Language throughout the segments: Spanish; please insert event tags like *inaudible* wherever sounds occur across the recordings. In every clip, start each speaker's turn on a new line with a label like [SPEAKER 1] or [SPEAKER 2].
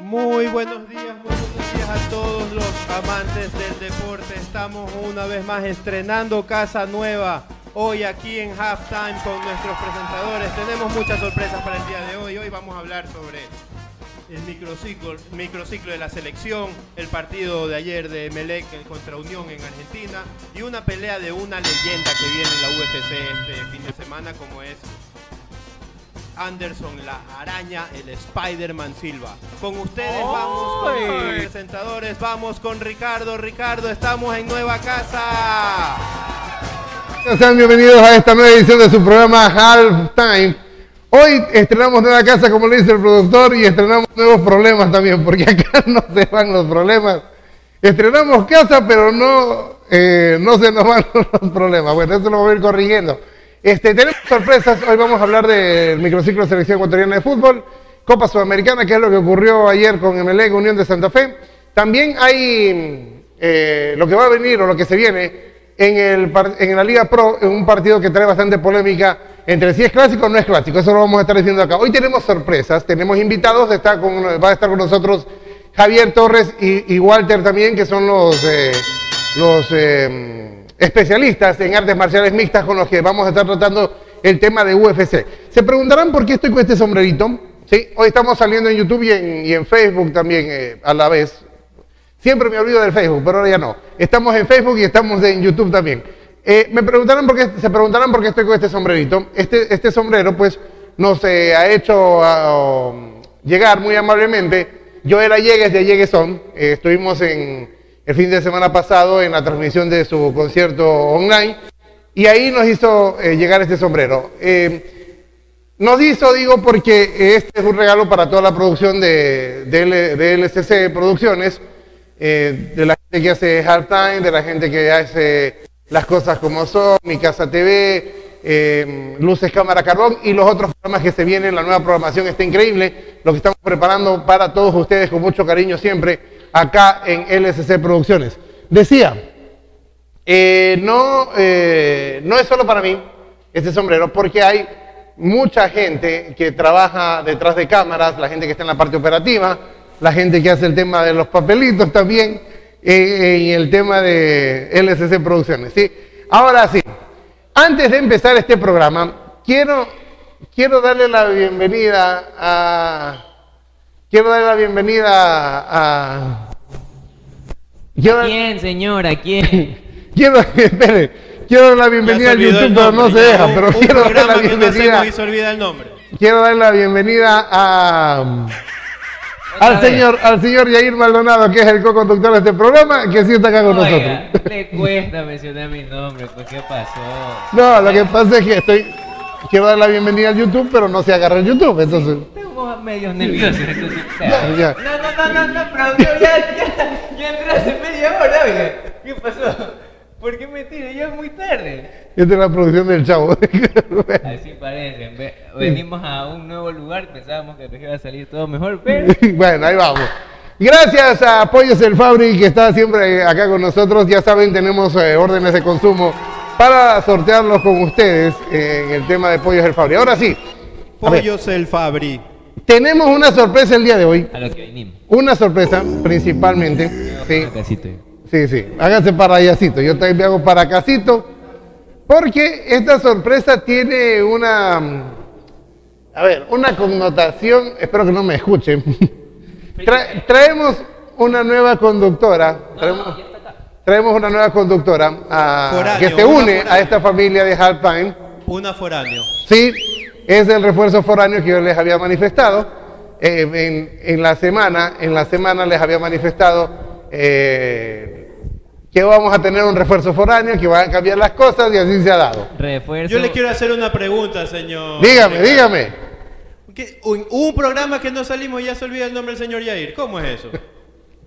[SPEAKER 1] Muy buenos días, buenos días a todos los amantes del deporte. Estamos una vez más estrenando casa nueva. Hoy aquí en Halftime con nuestros presentadores. Tenemos muchas sorpresas para el día de hoy. Hoy vamos a hablar sobre el microciclo, microciclo de la selección, el partido de ayer de Melec contra Unión en Argentina y una pelea de una leyenda que viene en la UFC este fin de semana como es Anderson la araña, el Spider-Man Silva. Con ustedes vamos con los presentadores, vamos con Ricardo. Ricardo, estamos en nueva casa.
[SPEAKER 2] Sean bienvenidos a esta nueva edición de su programa Halftime. Hoy estrenamos nueva casa, como le dice el productor, y estrenamos nuevos problemas también, porque acá *laughs* no se van los problemas. Estrenamos casa, pero no, eh, no se nos van *laughs* los problemas. Bueno, eso lo vamos a ir corrigiendo. Este, tenemos sorpresas. Hoy vamos a hablar del microciclo de selección ecuatoriana de fútbol, Copa Sudamericana, que es lo que ocurrió ayer con MLE, Unión de Santa Fe. También hay eh, lo que va a venir o lo que se viene en, el, en la Liga Pro, en un partido que trae bastante polémica entre si es clásico o no es clásico. Eso lo vamos a estar diciendo acá. Hoy tenemos sorpresas, tenemos invitados, está con, va a estar con nosotros Javier Torres y, y Walter también, que son los, eh, los eh, especialistas en artes marciales mixtas con los que vamos a estar tratando el tema de UFC. Se preguntarán por qué estoy con este sombrerito. ¿Sí? Hoy estamos saliendo en YouTube y en, y en Facebook también eh, a la vez. Siempre me olvido del Facebook, pero ahora ya no. Estamos en Facebook y estamos en YouTube también. Eh, me preguntarán por qué, se preguntarán por qué estoy con este sombrerito. Este, este sombrero, pues, nos eh, ha hecho ah, llegar muy amablemente. Yo era Llegues de Lleguesón. Eh, estuvimos en el fin de semana pasado en la transmisión de su concierto online y ahí nos hizo eh, llegar este sombrero. Eh, nos hizo, digo, porque este es un regalo para toda la producción de, de, L- de LCC Producciones, eh, de la gente que hace Halftime, de la gente que hace las cosas como son, Mi Casa TV, eh, Luces Cámara Carbón y los otros programas que se vienen. La nueva programación está increíble, lo que estamos preparando para todos ustedes con mucho cariño siempre acá en LCC Producciones. Decía, eh, no, no es solo para mí este sombrero, porque hay mucha gente que trabaja detrás de cámaras, la gente que está en la parte operativa, la gente que hace el tema de los papelitos también, eh, y el tema de LCC Producciones. ¿sí? Ahora sí, antes de empezar este programa, quiero, quiero darle la bienvenida a... Quiero darle la bienvenida a... quiero
[SPEAKER 3] ¿A
[SPEAKER 2] dar-
[SPEAKER 3] quién, señor? ¿A quién? *laughs*
[SPEAKER 2] Quiero, *laughs* espere, quiero dar la bienvenida al YouTube, pero no se deja,
[SPEAKER 1] Un-
[SPEAKER 2] pero
[SPEAKER 1] un
[SPEAKER 2] quiero dar la
[SPEAKER 1] no
[SPEAKER 2] bienvenida,
[SPEAKER 1] hacemos y se olvida el nombre.
[SPEAKER 2] quiero dar la bienvenida a, al
[SPEAKER 3] vez.
[SPEAKER 2] señor, al señor Yair Maldonado, que es el co-conductor de este programa, que sí está acá con
[SPEAKER 3] Oiga,
[SPEAKER 2] nosotros.
[SPEAKER 3] le cuesta mencionar mi nombre, pues ¿qué pasó?
[SPEAKER 2] No, lo que pasa es que estoy, quiero dar la bienvenida al YouTube, pero no se agarra el YouTube, entonces.
[SPEAKER 3] Estamos medio nerviosos. entonces, o sea,
[SPEAKER 2] Ya, ya.
[SPEAKER 3] No, no, no, no, no, pero ya, ya, ya entré hace media hora, oiga. ¿Qué pasó? ¿Por qué me tira? Ya es muy tarde.
[SPEAKER 2] Esta es la producción del chavo. *laughs*
[SPEAKER 3] Así parece. ve- Venimos a un nuevo lugar, pensábamos que nos iba a salir todo mejor, pero *laughs*
[SPEAKER 2] bueno, ahí vamos. Gracias a Pollos El Fabri, que está siempre acá con nosotros. Ya saben, tenemos eh, órdenes de consumo para sortearlos con ustedes eh, en el tema de Pollos El Fabri. Ahora sí,
[SPEAKER 1] Pollos el Fabri.
[SPEAKER 2] tenemos una sorpresa el día de hoy.
[SPEAKER 3] a lo que venimos.
[SPEAKER 2] Una sorpresa, principalmente. Sí,
[SPEAKER 3] Acá sí
[SPEAKER 2] sí, sí. Háganse para allácito. Yo también me hago para casito. Porque esta sorpresa tiene una. A ver, una connotación. Espero que no me escuchen. *laughs* Tra- traemos una nueva conductora. Traemos, traemos una nueva conductora ah,
[SPEAKER 1] Foráneo,
[SPEAKER 2] que se une a esta familia de Halftime.
[SPEAKER 1] Una foráneo.
[SPEAKER 2] Sí, es el refuerzo foráneo que yo les había manifestado. Eh, en, en la semana, en la semana les había manifestado eh, que vamos a tener un refuerzo foráneo, que van a cambiar las cosas y así se ha dado.
[SPEAKER 3] Refuerzo.
[SPEAKER 1] Yo le quiero hacer una pregunta, señor.
[SPEAKER 2] Dígame, dígame.
[SPEAKER 1] Un, un programa que no salimos y ya se olvida el nombre del señor Yair. ¿Cómo es eso?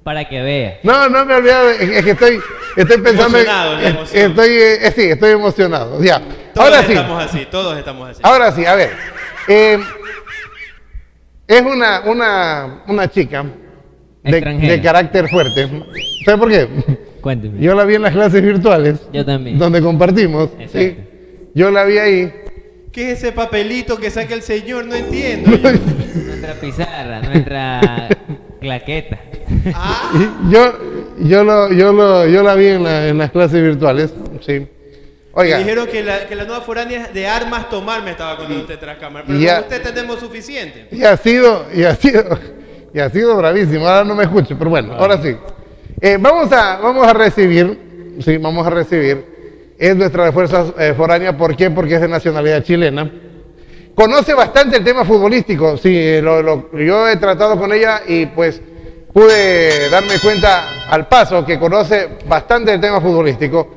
[SPEAKER 3] Para que vea.
[SPEAKER 2] No, no me he olvidado, es que estoy, estoy pensando, en-
[SPEAKER 1] Emocionado, la emoción.
[SPEAKER 2] estoy, eh, sí, estoy emocionado. Ya,
[SPEAKER 1] Todos
[SPEAKER 2] ahora sí.
[SPEAKER 1] estamos así, todos estamos así.
[SPEAKER 2] Ahora sí, a ver. eh, es una, una, una chica de, carácter fuerte. ¿Sabe por qué?
[SPEAKER 3] Cuénteme.
[SPEAKER 2] Yo la vi en las clases virtuales.
[SPEAKER 3] Yo también.
[SPEAKER 2] Donde compartimos.
[SPEAKER 3] Exacto.
[SPEAKER 2] ¿sí? Yo la vi ahí.
[SPEAKER 1] ¿Qué es ese papelito que saca el señor? No entiendo. *laughs*
[SPEAKER 3] Nuestra pizarra, nuestra claqueta.
[SPEAKER 1] Ah,
[SPEAKER 2] Yo, yo, lo, yo, lo, yo la vi en, la- en las clases virtuales. Sí.
[SPEAKER 1] me
[SPEAKER 2] Oiga,
[SPEAKER 1] dijeron que la, que la nueva foránea de armas tomar me estaba contando usted tras cámara. Pero
[SPEAKER 2] Ya.
[SPEAKER 1] con usted tenemos suficiente.
[SPEAKER 2] y ha sido, y ha sido, y ha sido bravísimo. Ahora no me escucho, pero bueno, ahora sí. Eh, vamos, a, vamos a recibir, sí, vamos a recibir. Es nuestra refuerzo eh, foránea. ¿Por qué? Porque es de nacionalidad chilena. Conoce bastante el tema futbolístico. Sí, eh, lo- lo- yo he tratado con ella y pues pude darme cuenta al paso que conoce bastante el tema futbolístico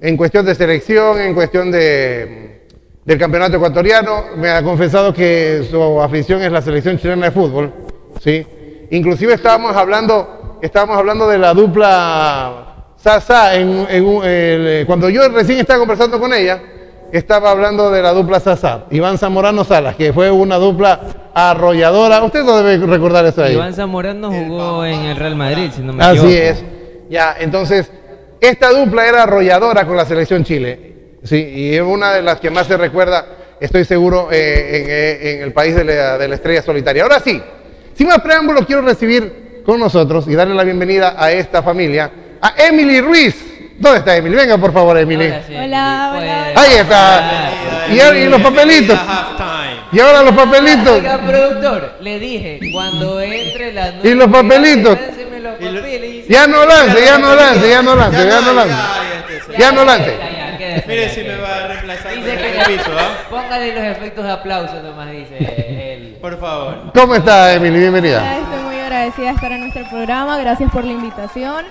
[SPEAKER 2] en cuestión de selección, en cuestión de, del campeonato ecuatoriano. Me ha confesado que su afición es la selección chilena de fútbol. ¿sí? Inclusive estábamos hablando, estábamos hablando de la dupla Sasa en, en un- el- cuando yo recién estaba conversando con ella. Estaba hablando de la dupla Sasa, Iván Zamorano Salas, que fue una dupla arrolladora. Usted no debe recordar eso ahí.
[SPEAKER 3] Iván Zamorano jugó en el Real Madrid, si no me
[SPEAKER 2] Así
[SPEAKER 3] equivoco.
[SPEAKER 2] es. Ya, entonces, esta dupla era arrolladora con la selección Chile. Sí, y es una de las que más se recuerda, estoy seguro, eh, en, eh, en el país de la, de la estrella solitaria. Ahora sí, sin más preámbulos, quiero recibir con nosotros y darle la bienvenida a esta familia, a Emily Ruiz. ¿Dónde está Emily? Venga, por favor, Emily.
[SPEAKER 3] Ahora sí,
[SPEAKER 4] Hola,
[SPEAKER 3] puede-
[SPEAKER 4] hola.
[SPEAKER 2] Ahí está. Y, ahora- y los papelitos. Y ahora los papelitos.
[SPEAKER 3] Oiga, productor, le dije, cuando entre la
[SPEAKER 2] ¿Y los papelitos?
[SPEAKER 3] Los papeles.
[SPEAKER 2] Ya no lance, ya no lance, ya no lance, ya no lance.
[SPEAKER 1] ya,
[SPEAKER 2] no lance.
[SPEAKER 1] Mire si me va a reemplazar
[SPEAKER 3] Dice que
[SPEAKER 1] el piso, ¿ah?
[SPEAKER 3] Póngale los efectos de aplauso nomás, dice él.
[SPEAKER 1] Por favor.
[SPEAKER 2] ¿Cómo está Emily?
[SPEAKER 4] Hola,
[SPEAKER 2] Bienvenida.
[SPEAKER 4] Agradecida de estar en nuestro programa, gracias por la invitación.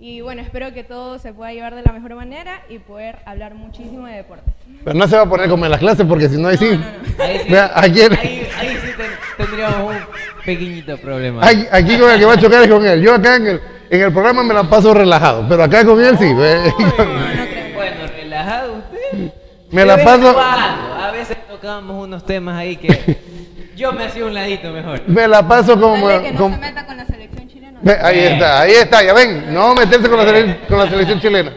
[SPEAKER 4] Y bueno, espero que todo se pueda llevar de la mejor manera y poder hablar muchísimo de deportes.
[SPEAKER 2] Pero no se va a poner como en las clases porque si no ahí sí.
[SPEAKER 4] No, no,
[SPEAKER 3] Ahí sí,
[SPEAKER 2] Vea, aquí, el-
[SPEAKER 3] ahí, ahí sí ten- tendríamos un pequeñito problema.
[SPEAKER 2] aquí- aquí con el que va a chocar es con él. Yo acá en el, en el programa me la paso relajado, pero acá con él sí.
[SPEAKER 3] Bueno, relajado usted.
[SPEAKER 2] Me la paso-
[SPEAKER 3] cuando, A veces tocábamos unos temas ahí que yo me hacía un ladito mejor.
[SPEAKER 2] Me la paso como...
[SPEAKER 4] Dale que no
[SPEAKER 2] como-
[SPEAKER 4] se meta con la selección chilena.
[SPEAKER 2] Ve, ahí está, ahí está, ya ven, no meterse con la, sele- con la selección chilena.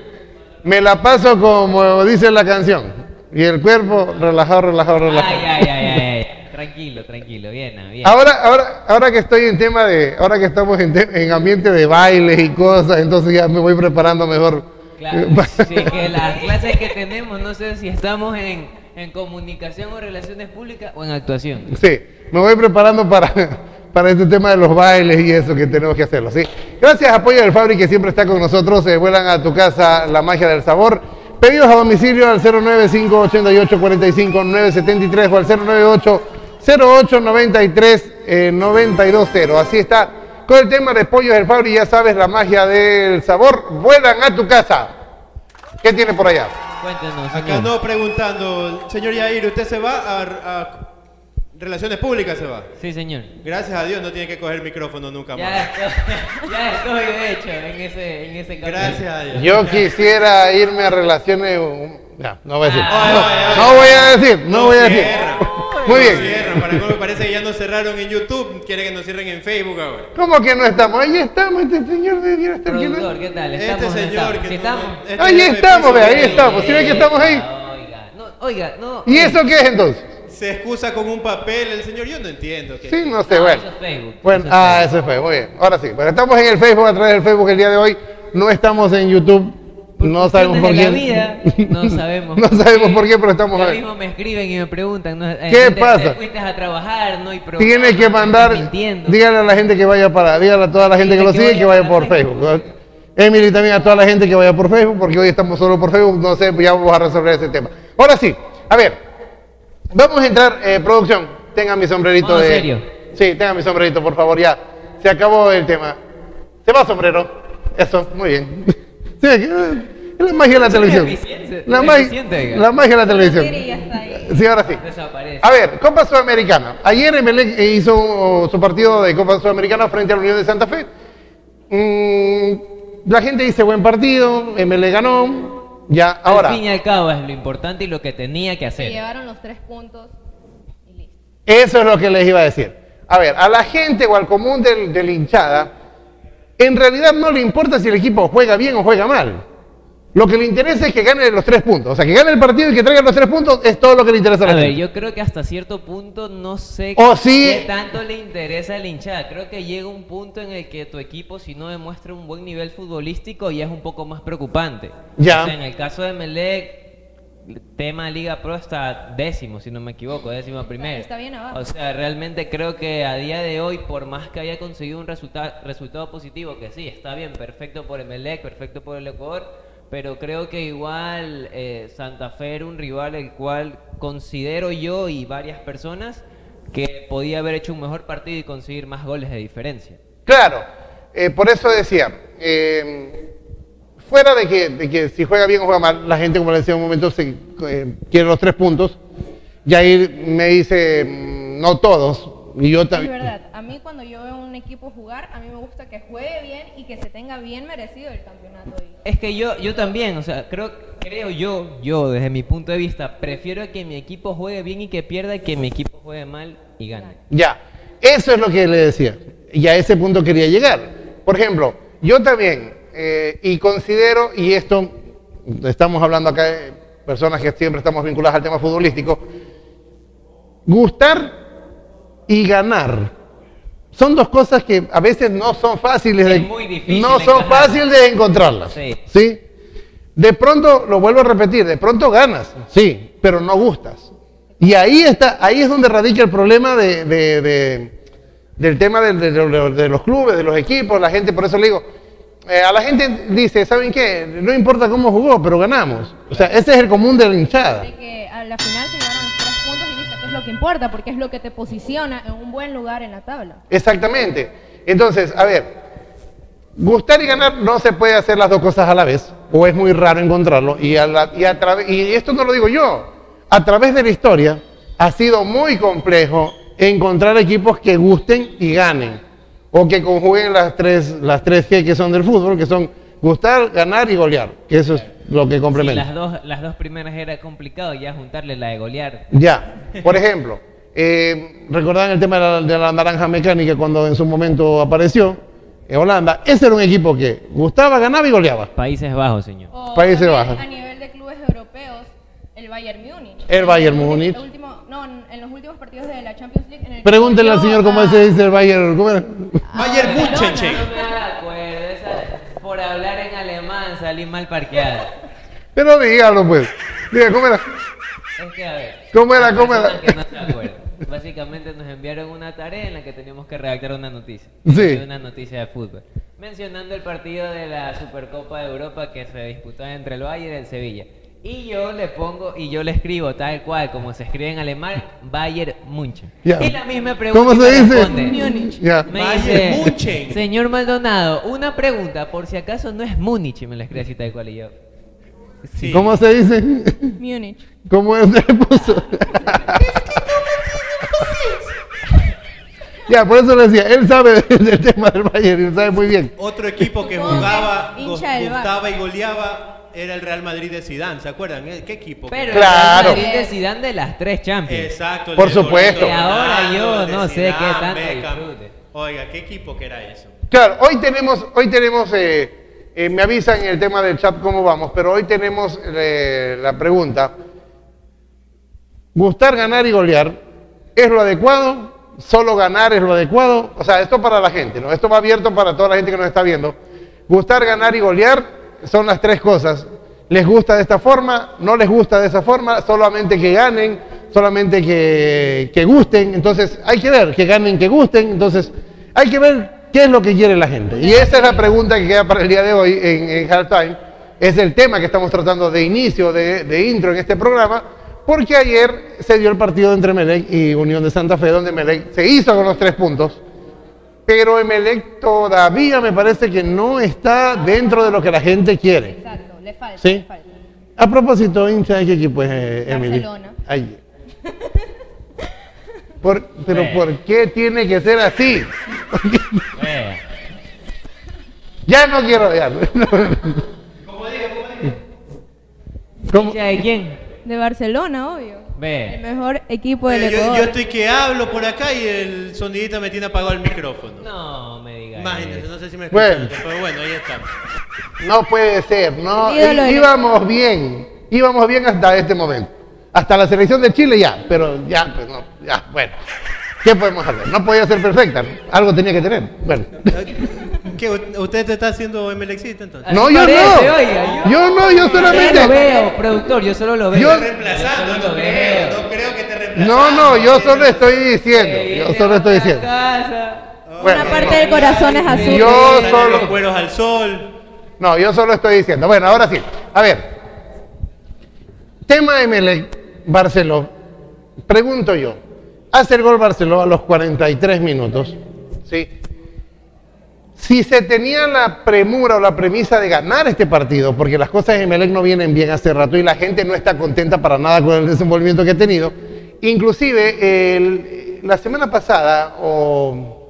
[SPEAKER 2] Me la paso como dice la canción. Y el cuerpo relajado, relajado, relajado.
[SPEAKER 3] Ay, ay, ay, ay, ay. Tranquilo, tranquilo, bien, ah, bien.
[SPEAKER 2] Ahora, ahora, ahora que estoy en tema de, ahora que estamos en ambiente de bailes y cosas, entonces ya me voy preparando mejor.
[SPEAKER 3] Claro, sí, que las clases que tenemos, no sé si estamos en, en comunicación o relaciones públicas o en actuación.
[SPEAKER 2] Sí, me voy preparando para, *laughs* para este tema de los bailes y eso que tenemos que hacerlo, ¿sí? Gracias, apoyo del Fabri que siempre está con nosotros. Vuelan a tu casa la magia del sabor. Pedidos a domicilio al 095-88-45-973 o al 098-0893-920. Así está. Con el tema de pollos del Fabri, ya sabes, la magia del sabor. Vuelan a tu casa. ¿Qué tiene por allá?
[SPEAKER 3] Cuéntenos,
[SPEAKER 1] Acá
[SPEAKER 3] señor.
[SPEAKER 1] no preguntando, señor Yair, ¿usted se va a, a Relaciones Públicas? Se va.
[SPEAKER 3] Sí, señor.
[SPEAKER 1] Gracias a Dios no tiene que coger micrófono nunca
[SPEAKER 3] Ya
[SPEAKER 1] más.
[SPEAKER 3] estoy, *laughs* ya estoy de hecho en ese, en ese.
[SPEAKER 1] Gracias a Dios.
[SPEAKER 2] Yo quisiera irme a relaciones. ya, no voy a decir.
[SPEAKER 3] Ah,
[SPEAKER 2] no,
[SPEAKER 1] ay, ay,
[SPEAKER 2] no voy a decir, no voy a decir. Muy bien.
[SPEAKER 1] cierran, para cómo me parece que ya nos cerraron en YouTube, quiere que nos cierren en Facebook ahora.
[SPEAKER 2] ¿Cómo que no estamos? Ahí estamos, este señor debiera estar aquí,
[SPEAKER 3] ¿qué tal?
[SPEAKER 1] Este
[SPEAKER 3] ¿Estamos o no
[SPEAKER 1] señor
[SPEAKER 3] estamos?
[SPEAKER 1] que
[SPEAKER 3] ¿Sí
[SPEAKER 1] no-
[SPEAKER 3] estamos?
[SPEAKER 1] este
[SPEAKER 2] Ahí estamos, ve, ahí estamos. ¿Sí ve que estamos ahí?
[SPEAKER 3] Oiga, no, oiga, no.
[SPEAKER 2] ¿Y eso qué es entonces?
[SPEAKER 1] Se excusa con un papel el señor, yo no entiendo.
[SPEAKER 2] Sí, no sé,
[SPEAKER 3] No,
[SPEAKER 2] bueno.
[SPEAKER 3] eso es Facebook,
[SPEAKER 2] Bueno,
[SPEAKER 3] eso es
[SPEAKER 2] ah,
[SPEAKER 3] Facebook.
[SPEAKER 2] muy bien. Ahora sí, bueno, estamos en el Facebook, a través del Facebook el día de hoy. No estamos en YouTube.
[SPEAKER 3] Por
[SPEAKER 2] No sabemos por qué.
[SPEAKER 3] la vida, no *laughs* sabemos.
[SPEAKER 2] No sabemos por qué, pero estamos ahí.
[SPEAKER 3] mismo me escriben y me preguntan. ¿no? Eh,
[SPEAKER 2] ¿Qué
[SPEAKER 3] ¿te-
[SPEAKER 2] pasa?
[SPEAKER 3] Te fuiste a trabajar, no hay programa.
[SPEAKER 2] Tiene que mandar, dígale a la gente que vaya para, dígale a toda la gente que lo
[SPEAKER 3] que
[SPEAKER 2] sigue que
[SPEAKER 3] vaya
[SPEAKER 2] por Facebook. Emily también a toda la gente que vaya por Facebook, porque hoy estamos solo por Facebook, no sé, ya vamos a resolver ese tema. Ahora sí, a ver, vamos a entrar, eh, producción, tenga mi sombrerito
[SPEAKER 3] Modo
[SPEAKER 2] de...
[SPEAKER 3] serio.
[SPEAKER 2] Sí, tenga mi sombrerito, por favor, ya. Se acabó el tema. Se va sombrero. Eso, muy bien. *laughs* Sí, es la magia de la televisión. La, magia- la magia de la televisión. Sí, ahora sí. A ver, Copa Sudamericana. Ayer Emelec eh, hizo su partido de Copa Sudamericana frente a la Unión de Santa Fe. Mm, la gente dice buen partido, Emelec ganó. Ya, ahora,
[SPEAKER 3] Al fin y al cabo es lo importante y lo que tenía que
[SPEAKER 4] Se
[SPEAKER 3] hacer.
[SPEAKER 4] llevaron los tres puntos y listo.
[SPEAKER 2] eso es lo que les iba a decir. A ver, a la gente o al común del, de la hinchada, en realidad no le importa si el equipo juega bien o juega mal. Lo que le interesa es que gane los tres puntos. O sea, que gane el partido y que traiga los tres puntos es todo lo que le interesa a la
[SPEAKER 3] A ver,
[SPEAKER 2] gente.
[SPEAKER 3] yo creo que hasta cierto punto no sé
[SPEAKER 2] O sí.
[SPEAKER 3] qué tanto le interesa a la hinchada. Creo que llega un punto en el que tu equipo, si no demuestra un buen nivel futbolístico, ya es un poco más preocupante.
[SPEAKER 2] Ya.
[SPEAKER 3] O sea, en el caso de Melec, el tema Liga Pro está décimo, si no me equivoco, décimo primero.
[SPEAKER 4] Está bien abajo.
[SPEAKER 3] O sea, realmente creo que a día de hoy, por más que haya conseguido un resulta- resultado positivo, que sí, está bien, perfecto por Emelec, perfecto por el Ecuador, pero creo que igual eh, Santa Fe era un rival el cual considero yo y varias personas que podía haber hecho un mejor partido y conseguir más goles de diferencia.
[SPEAKER 2] Claro, eh, por eso decía, eh, fuera de que, de que si juega bien o juega mal, la gente, como le decía en un momento, se, eh, quiere los tres puntos. Y ahí me dice, mm, no todos, y yo
[SPEAKER 4] Es
[SPEAKER 2] también.
[SPEAKER 4] verdad, a mí cuando yo veo un equipo jugar, a mí me gusta que juegue bien y que se tenga bien merecido el campeonato. Y
[SPEAKER 3] Es que yo, yo también, o sea, creo, creo yo, yo desde mi punto de vista, prefiero que mi equipo juegue bien y que pierda que mi equipo juegue mal y gane.
[SPEAKER 2] Ya, eso es lo que le decía. Y a ese punto quería llegar. Por ejemplo, yo también, eh, y considero, y esto, estamos hablando acá de personas que siempre estamos vinculadas al tema futbolístico, gustar y ganar. Son dos cosas que a veces no son fáciles de
[SPEAKER 3] Es muy difícil
[SPEAKER 2] no son fáciles de encontrarlas.
[SPEAKER 3] Sí.
[SPEAKER 2] ¿sí? De pronto, lo vuelvo a repetir, de pronto ganas, sí, pero no gustas. Y ahí está, ahí es donde radica el problema de, de- de- del tema de, de- de- de los clubes, de los equipos, la gente, por eso le digo, eh, a la gente dice, ¿saben qué? No importa cómo jugó, pero ganamos. O sea, ese es el común de la hinchada.
[SPEAKER 4] que a la final se lo que importa, porque es lo que te posiciona en un buen lugar en la tabla.
[SPEAKER 2] Exactamente. Entonces, a ver, gustar y ganar no se puede hacer las dos cosas a la vez, o es muy raro encontrarlo. Y, a la- y, a través- y esto no lo digo yo, a través de la historia ha sido muy complejo encontrar equipos que gusten y ganen, o que conjuguen las tres, las tres G que son del fútbol, que son gustar, ganar y golear, eso es lo que complementa.
[SPEAKER 3] las dos, las dos primeras era complicado, ya juntarle la de golear.
[SPEAKER 2] Ya, por ejemplo, eh, recordaban el tema de la, de la naranja mecánica cuando en su momento apareció en Holanda. Ese era un equipo que gustaba, ganaba y goleaba.
[SPEAKER 3] Países Bajos, señor.
[SPEAKER 4] O
[SPEAKER 2] Países Bajos.
[SPEAKER 4] A nivel de clubes europeos, el Bayern Múnich.
[SPEAKER 2] El Bayern Múnich.
[SPEAKER 4] último- no, en los últimos partidos de la Champions League. En el
[SPEAKER 2] Pregúntenle al señor cómo se dice el Bayern. ¿cómo era?
[SPEAKER 1] Bayern
[SPEAKER 4] Barcelona.
[SPEAKER 1] Munchen.
[SPEAKER 3] No me acuerdo, esa- por hablar en alemán salí mal parqueada.
[SPEAKER 2] Pero dígalo pues. Diga, ¿cómo era?
[SPEAKER 3] Es que a ver.
[SPEAKER 2] ¿Cómo era? ¿Cómo era?
[SPEAKER 3] que no se acuerdan. Básicamente nos enviaron una tarea en la que teníamos que redactar una noticia.
[SPEAKER 2] Sí.
[SPEAKER 3] Una noticia de fútbol. Mencionando el partido de la Supercopa de Europa que se disputaba entre el Bayern y el Sevilla. Y yo le pongo, y yo le escribo tal cual, como se escribe en alemán, Bayern Munchen.
[SPEAKER 2] Ya.
[SPEAKER 3] Y la misma pregunta
[SPEAKER 2] ¿Cómo se
[SPEAKER 3] me
[SPEAKER 2] dice?
[SPEAKER 3] responde.
[SPEAKER 4] Múnich.
[SPEAKER 2] Ya.
[SPEAKER 3] Me
[SPEAKER 1] Bayern
[SPEAKER 3] dice,
[SPEAKER 1] Munchen.
[SPEAKER 3] señor Maldonado, una pregunta, por si acaso no es Múnich, me la escribe así tal cual y yo.
[SPEAKER 1] Sí.
[SPEAKER 2] ¿Cómo se dice?
[SPEAKER 4] Múnich.
[SPEAKER 2] ¿Cómo se *laughs* puso? ya, por eso le decía, él sabe *laughs* del tema del Bayern, y sabe muy bien.
[SPEAKER 1] Otro equipo que jugaba, gustaba y goleaba era el Real Madrid de Zidane, ¿se acuerdan? ¿Eh? ¿Qué equipo?
[SPEAKER 3] Pero
[SPEAKER 2] Claro.
[SPEAKER 3] el Real Madrid de Zidane de las tres Champions.
[SPEAKER 1] Exacto. el
[SPEAKER 2] Por supuesto.
[SPEAKER 3] Que ahora yo no sé qué tanto
[SPEAKER 1] Beckham.
[SPEAKER 3] disfrute.
[SPEAKER 1] Oiga, ¿qué equipo que era eso?
[SPEAKER 2] Claro, hoy tenemos, hoy tenemos, eh, eh, me avisan en el tema del chat cómo vamos, pero hoy tenemos eh, la pregunta, ¿gustar, ganar y golear es lo adecuado? ¿Solo ganar es lo adecuado? O sea, esto para la gente, ¿no? Esto va abierto para toda la gente que nos está viendo. Gustar, ganar y golear son las tres cosas. ¿Les gusta de esta forma? ¿No les gusta de esa forma? Solamente que ganen, solamente que, que gusten. Entonces, hay que ver, que ganen, que gusten. Entonces, hay que ver qué es lo que quiere la gente. Y esa es la pregunta que queda para el día de hoy en, en Halftime. Es el tema que estamos tratando de inicio, de, de intro en este programa, porque ayer se dio el partido entre Melec y Unión de Santa Fe, donde Melec se hizo con los tres puntos. Pero Emelec todavía me parece que no está dentro de lo que la gente quiere.
[SPEAKER 4] Exacto, le falta.
[SPEAKER 2] Sí.
[SPEAKER 4] le falta.
[SPEAKER 2] A propósito, hincha, ¿de qué equipo es eh, Emily?
[SPEAKER 4] Barcelona.
[SPEAKER 2] Ay. Por- pero ¿por qué tiene que ser así?
[SPEAKER 3] Eh,
[SPEAKER 2] Ya no quiero ya. ¿Cómo?
[SPEAKER 3] ¿hincha ¿De quién?
[SPEAKER 4] De Barcelona, obvio. El mejor equipo del
[SPEAKER 1] Eh, yo,
[SPEAKER 4] Ecuador.
[SPEAKER 1] yo estoy que hablo por acá y el sonidita me tiene apagado el micrófono.
[SPEAKER 3] No me digas.
[SPEAKER 1] Imagínense,
[SPEAKER 3] eso.
[SPEAKER 1] no sé si me
[SPEAKER 2] Bueno.
[SPEAKER 1] escuchan, pero bueno, ahí está.
[SPEAKER 2] No puede ser, no.
[SPEAKER 4] Ídolo
[SPEAKER 2] íbamos bien, íbamos bien hasta este momento. Hasta la selección de Chile ya, pero ya, pues no, ya, bueno. ¿Qué podemos hacer? No podía ser perfecta, ¿no? algo tenía que tener. Bueno. *laughs*
[SPEAKER 1] ¿Qué, ¿Usted te está haciendo MLXista entonces?
[SPEAKER 2] No, yo
[SPEAKER 3] parece,
[SPEAKER 2] no.
[SPEAKER 3] oiga,
[SPEAKER 2] Yo no, yo
[SPEAKER 3] Yo lo
[SPEAKER 2] solamente.
[SPEAKER 3] veo, productor, yo solo lo veo.
[SPEAKER 2] Yo-
[SPEAKER 1] Reemplazando,
[SPEAKER 3] Yo solo lo veo.
[SPEAKER 1] no creo que te reemplazando.
[SPEAKER 2] No, no, yo solo estoy diciendo. Yo solo estoy diciendo. Bueno,
[SPEAKER 4] Una parte del corazón es azul.
[SPEAKER 2] Yo solo-
[SPEAKER 1] los cueros al sol.
[SPEAKER 2] No, yo solo estoy diciendo. Bueno, ahora sí. A ver. Tema Emelec, Barceló. Pregunto yo. Hace el gol Barceló a los 43 minutos. ¿Sí? Si se tenía la premura o la premisa de ganar este partido, porque las cosas en Emelec no vienen bien hace rato y la gente no está contenta para nada con el desenvolvimiento que ha tenido. Inclusive, la semana pasada, o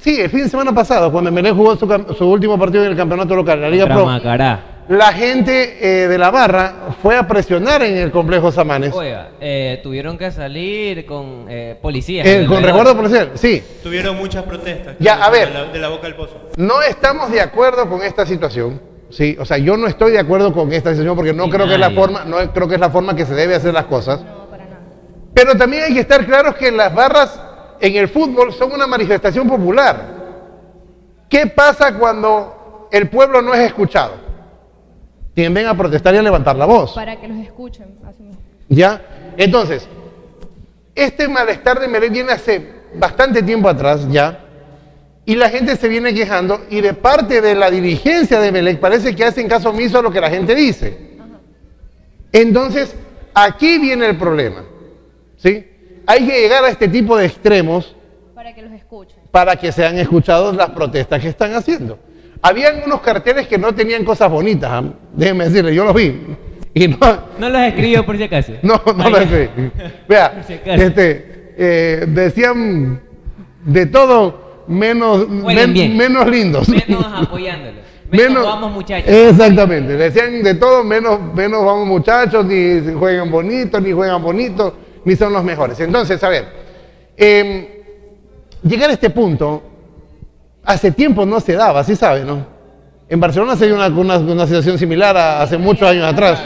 [SPEAKER 2] Sí, el fin de semana pasado, cuando Emelec jugó su, cam- su último partido en el campeonato local, la Liga Pro,
[SPEAKER 3] Macará.
[SPEAKER 2] la gente eh, de la barra fue a presionar en el complejo Samanes.
[SPEAKER 3] Oiga, eh, tuvieron que salir con eh, policías.
[SPEAKER 2] Eh, con resguardo policial, sí.
[SPEAKER 1] Tuvieron muchas protestas.
[SPEAKER 2] Ya, a ver.
[SPEAKER 1] De la, de la boca del pozo.
[SPEAKER 2] No estamos de acuerdo con esta situación. Sí, o sea, yo no estoy de acuerdo con esta situación porque no creo que es la forma, no creo que es la forma que se debe hacer las cosas.
[SPEAKER 4] No, para nada.
[SPEAKER 2] Pero también hay que estar claros que las barras en el fútbol son una manifestación popular. ¿Qué pasa cuando el pueblo no es escuchado? Tienden a protestar y a levantar la voz.
[SPEAKER 4] Para que los escuchen. Así.
[SPEAKER 2] ¿Ya? Entonces, este malestar de Melec viene hace bastante tiempo atrás ya, y la gente se viene quejando, y de parte de la dirigencia de Melec parece que hacen caso omiso a lo que la gente dice. Entonces, aquí viene el problema. ¿Sí? Hay que llegar a este tipo de extremos
[SPEAKER 4] Para que los escuchen.
[SPEAKER 2] para que sean escuchados las protestas que están haciendo. Habían unos carteles que no tenían cosas bonitas, ¿ah? déjenme decirle, yo los vi. Y no,
[SPEAKER 3] No los escribió por si acaso. *laughs*
[SPEAKER 2] no, no
[SPEAKER 3] Ay,
[SPEAKER 2] lo sé. Vea,
[SPEAKER 3] Por si acaso.
[SPEAKER 2] este, eh, decían de todo menos,
[SPEAKER 3] Jueguen
[SPEAKER 2] men-
[SPEAKER 3] bien.
[SPEAKER 2] menos lindos.
[SPEAKER 3] Menos apoyándolo. *laughs* Menos, vamos muchachos.
[SPEAKER 2] Exactamente, decían de todo menos, menos vamos muchachos, ni juegan bonito, ni juegan bonito, ni son los mejores. Entonces, a ver, em, llegar a este punto, hace tiempo no se daba, ¿sí sabe, no? En Barcelona se dio una, una, una situación similar a- hace muchos años atrás.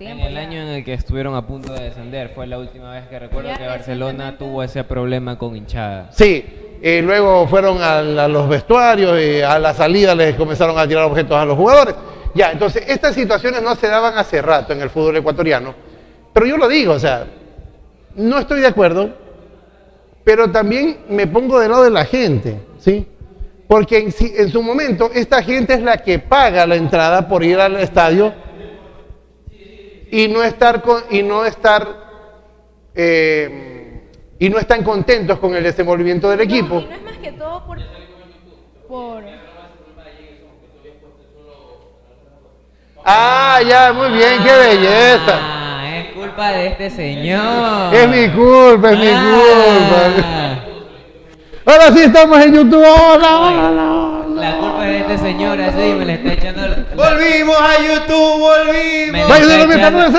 [SPEAKER 3] En el
[SPEAKER 4] ya.
[SPEAKER 3] año en el que estuvieron a punto de descender, fue la última vez que recuerdo
[SPEAKER 4] Ya
[SPEAKER 3] que Barcelona tuvo ese problema con hinchada.
[SPEAKER 2] Sí, eh, luego fueron a, la- a los vestuarios, y a la salida les comenzaron a tirar objetos a los jugadores. Ya, entonces estas situaciones no se daban hace rato en el fútbol ecuatoriano. Pero yo lo digo, o sea, no estoy de acuerdo, pero también me pongo del lado de la gente, ¿sí? Porque en, si- en su momento esta gente es la que paga la entrada por ir al estadio y no estar con, y no estar eh, y no están contentos con el desenvolvimiento del equipo.
[SPEAKER 4] No, y no es más que todo por. por
[SPEAKER 2] Ah, ya, muy bien, qué belleza.
[SPEAKER 3] Culpa de este señor.
[SPEAKER 2] Es mi culpa, es mi
[SPEAKER 3] Ah.
[SPEAKER 2] culpa. Ahora sí estamos en YouTube. Hola, hola, hola.
[SPEAKER 3] La culpa es de este señor, así me le está echando. la-
[SPEAKER 1] Volvimos a YouTube, volvimos.
[SPEAKER 2] Vaya,
[SPEAKER 3] le
[SPEAKER 2] usted
[SPEAKER 3] me le
[SPEAKER 2] también,
[SPEAKER 3] le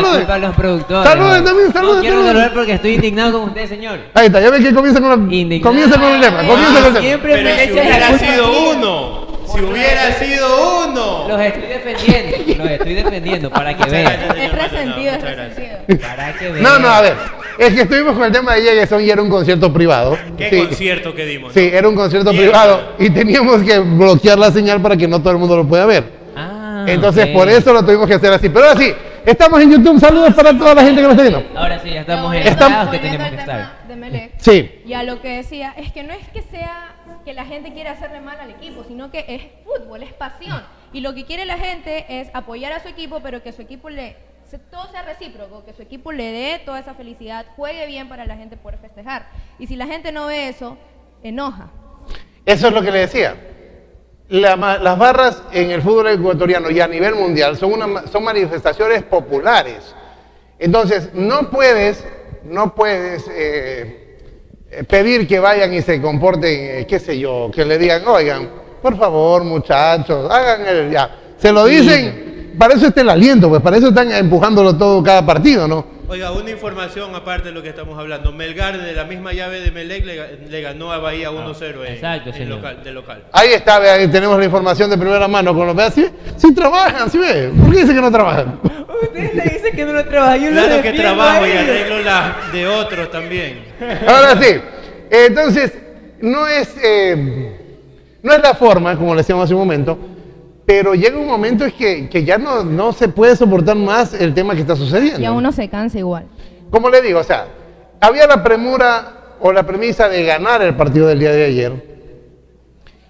[SPEAKER 2] Eso,
[SPEAKER 3] culpa a los productores.
[SPEAKER 2] Salude también, salude,
[SPEAKER 3] No quiero saludar porque estoy indignado con usted, señor.
[SPEAKER 2] Ahí está, ya ven que comienza con, la-
[SPEAKER 3] Indignado.
[SPEAKER 2] comienza con el tema. Comienza con el tema.
[SPEAKER 3] Siempre me
[SPEAKER 1] si
[SPEAKER 3] echas la culpa
[SPEAKER 1] sido uno, si hubiera sido uno.
[SPEAKER 3] Los estoy defendiendo, los estoy defendiendo para que vean.
[SPEAKER 4] es resentido, es.
[SPEAKER 3] Para que vean.
[SPEAKER 2] No, no, a ver. Es que estuvimos con el tema de Jason y era un concierto privado.
[SPEAKER 1] Qué
[SPEAKER 2] Sí.
[SPEAKER 1] concierto que dimos.
[SPEAKER 2] Sí, era un concierto
[SPEAKER 1] Bien.
[SPEAKER 2] privado y teníamos que bloquear la señal para que no todo el mundo lo pueda ver.
[SPEAKER 3] Ah,
[SPEAKER 2] Entonces, por eso lo tuvimos que hacer así. Pero ahora sí, estamos en YouTube. Saludos para toda la gente que nos está viendo.
[SPEAKER 3] Ahora sí, ya estamos en
[SPEAKER 2] Estamos-
[SPEAKER 3] que tenemos que estar.
[SPEAKER 4] de Melec.
[SPEAKER 2] Sí.
[SPEAKER 4] Y a lo que decía, es que no es que sea que la gente quiera hacerle mal al equipo, sino que es fútbol, es pasión. Y lo que quiere la gente es apoyar a su equipo, pero que su equipo le, todo sea recíproco, que su equipo le dé toda esa felicidad, juegue bien para la gente poder festejar. Y si la gente no ve eso, enoja.
[SPEAKER 2] Eso es lo que le decía. La las barras en el fútbol ecuatoriano y a nivel mundial son, una son manifestaciones populares. Entonces, no puedes, no puedes eh, pedir que vayan y se comporten, eh, qué sé yo, que le digan, oigan, por favor, muchachos, hagan el ya. Se lo dicen para eso está el aliento, pues para eso están empujándolo todo cada partido, ¿no?
[SPEAKER 1] Oiga, una información aparte de lo que estamos hablando. Melgar de la misma llave de Melec le, le ganó a Bahía 1-0 en,
[SPEAKER 3] exacto,
[SPEAKER 1] en
[SPEAKER 3] señor.
[SPEAKER 1] local, de local.
[SPEAKER 2] Ahí está, ve, ahí tenemos la información de primera mano con los veas, sí, sí trabajan, sí ve. ¿Por qué dice que no trabajan?
[SPEAKER 3] Usted le dice que no lo trabaja, yo lo
[SPEAKER 1] Claro que trabajo y arreglo las de otros también.
[SPEAKER 2] Ahora sí, entonces, no es, eh, no es la forma, como le decíamos hace un momento, pero llega un momento es que, que ya no, no se puede soportar más el tema que está sucediendo.
[SPEAKER 4] Y a uno se cansa igual.
[SPEAKER 2] Como le digo, o sea, había la premura o la premisa de ganar el partido del día de ayer.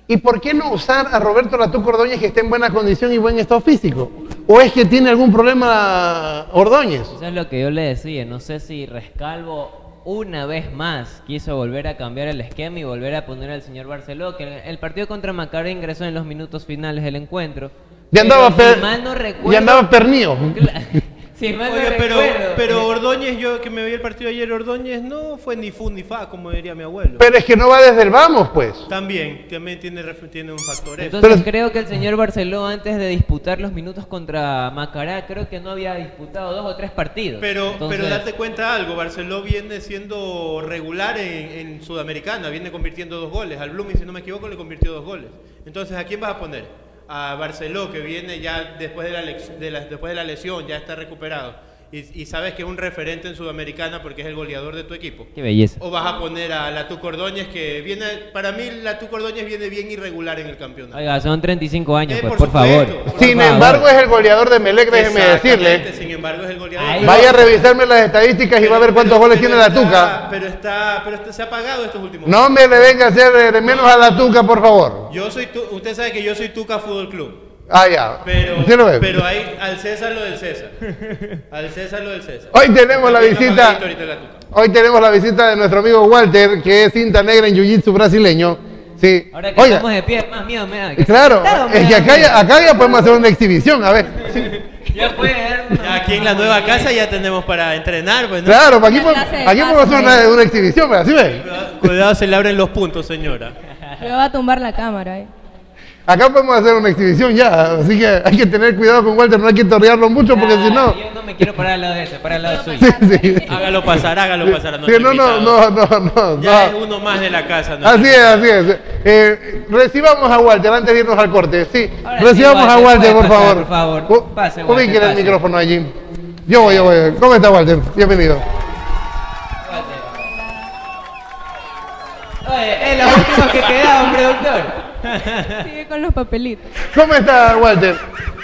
[SPEAKER 2] ¿Y por qué no usar a Roberto Latuco Ordóñez que esté en buena condición y buen estado físico? ¿O es que tiene algún problema Ordóñez?
[SPEAKER 3] Eso es lo que yo le decía, no sé si Rescalvo una vez más quiso volver a cambiar el esquema y volver a poner al señor Barceló, que el, partido contra Macará ingresó en los minutos finales del encuentro.
[SPEAKER 2] Ya andaba, per-
[SPEAKER 3] si mal no recuerdo,
[SPEAKER 2] ya andaba pernío. *laughs*
[SPEAKER 3] Cla- si mal no
[SPEAKER 1] Oye, pero,
[SPEAKER 3] recuerdo,
[SPEAKER 1] pero Ordóñez, yo que me vi el partido ayer, Ordóñez no fue ni fu ni fa, como diría mi abuelo.
[SPEAKER 2] Pero es que no va desde el vamos, pues.
[SPEAKER 1] También, también tiene, tiene un factor eso.
[SPEAKER 3] Entonces
[SPEAKER 2] Pero-
[SPEAKER 3] creo que el señor Barceló antes de disputar los minutos contra Macará, creo que no había disputado dos o tres partidos.
[SPEAKER 1] Pero,
[SPEAKER 3] Entonces,
[SPEAKER 1] pero date cuenta algo, Barceló viene siendo regular en, en Sudamericana, viene convirtiendo dos goles. Al Blooming, si no me equivoco, le convirtió dos goles. Entonces, ¿a quién vas a poner? A Barceló, que viene ya después de la, de la- después de la lesión, ya está recuperado. Y, y sabes que es un referente en Sudamericana porque es el goleador de tu equipo.
[SPEAKER 3] Qué belleza.
[SPEAKER 1] O vas a poner a la Ordóñez, que viene, para mí la Ordóñez viene bien irregular en el campeonato.
[SPEAKER 3] Oiga, son 35 años,
[SPEAKER 1] Eh,
[SPEAKER 3] pues,
[SPEAKER 1] por
[SPEAKER 3] por, favor. Por
[SPEAKER 2] Sin
[SPEAKER 3] favor.
[SPEAKER 2] embargo, es el goleador de Melec, déjeme decirle.
[SPEAKER 1] Sin embargo, es el goleador.
[SPEAKER 3] Ahí
[SPEAKER 2] Vaya a revisarme las estadísticas y va a ver cuántos
[SPEAKER 1] Pero-
[SPEAKER 2] goles
[SPEAKER 1] pero
[SPEAKER 2] tiene la Tuca.
[SPEAKER 1] Pero está, pero está- se ha apagado estos últimos.
[SPEAKER 2] No me le venga a hacer de- de menos a la Tuca, por favor.
[SPEAKER 1] Yo soy tu- usted sabe que yo soy Tuca Fútbol Club.
[SPEAKER 2] Ah, ya.
[SPEAKER 1] Pero,
[SPEAKER 2] ¿Sí lo ve?
[SPEAKER 1] pero hay al César lo del César. Al César lo del César.
[SPEAKER 2] Hoy tenemos la visita.
[SPEAKER 1] la.
[SPEAKER 2] Hoy tenemos la visita de nuestro amigo Walter, que es cinta negra en Jiu-Jitsu brasileño. Sí.
[SPEAKER 3] Ahora que
[SPEAKER 2] Oiga,
[SPEAKER 3] estamos de pie, más miedo me da.
[SPEAKER 2] claro,
[SPEAKER 3] me
[SPEAKER 2] es que acá ya, acá ya podemos hacer una exhibición, a ver. Sí.
[SPEAKER 3] Ya puede una-
[SPEAKER 1] Aquí en la nueva casa ya tenemos para entrenar, pues, ¿no?
[SPEAKER 2] Claro, aquí, aquí podemos hacer una, una exhibición, ¿verdad? ¿Sí ven?
[SPEAKER 1] Cuidado- Cuidado, se le abren los puntos, señora.
[SPEAKER 4] Le va a tumbar la cámara. eh.
[SPEAKER 2] Acá podemos hacer una exhibición ya, así que hay que tener cuidado con Walter, no hay que torrearlo mucho porque si no...
[SPEAKER 3] Yo no me quiero parar al lado de ese, para al lado *laughs* suyo.
[SPEAKER 2] Sí, sí.
[SPEAKER 1] Hágalo pasar, hágalo pasar. a
[SPEAKER 2] Sí,
[SPEAKER 1] nuestro
[SPEAKER 2] no, no, no, no, no,
[SPEAKER 1] Ya
[SPEAKER 2] no.
[SPEAKER 1] es uno más de la casa. ¿no?
[SPEAKER 2] Así es, así es. Eh, recibamos a Walter antes de irnos al corte. Sí,
[SPEAKER 3] Ahora sí,
[SPEAKER 2] recibamos a
[SPEAKER 3] Walter,
[SPEAKER 2] Walter, por favor.
[SPEAKER 3] por favor.
[SPEAKER 2] U-
[SPEAKER 3] Pase, Walter,
[SPEAKER 2] el micrófono allí. Yo voy, yo voy. ¿Cómo está, Walter? Bienvenido.
[SPEAKER 3] Oye, es lo último que queda, hombre, doctor. *laughs*
[SPEAKER 4] Sigue con los papelitos.
[SPEAKER 2] ¿Cómo está, Walter?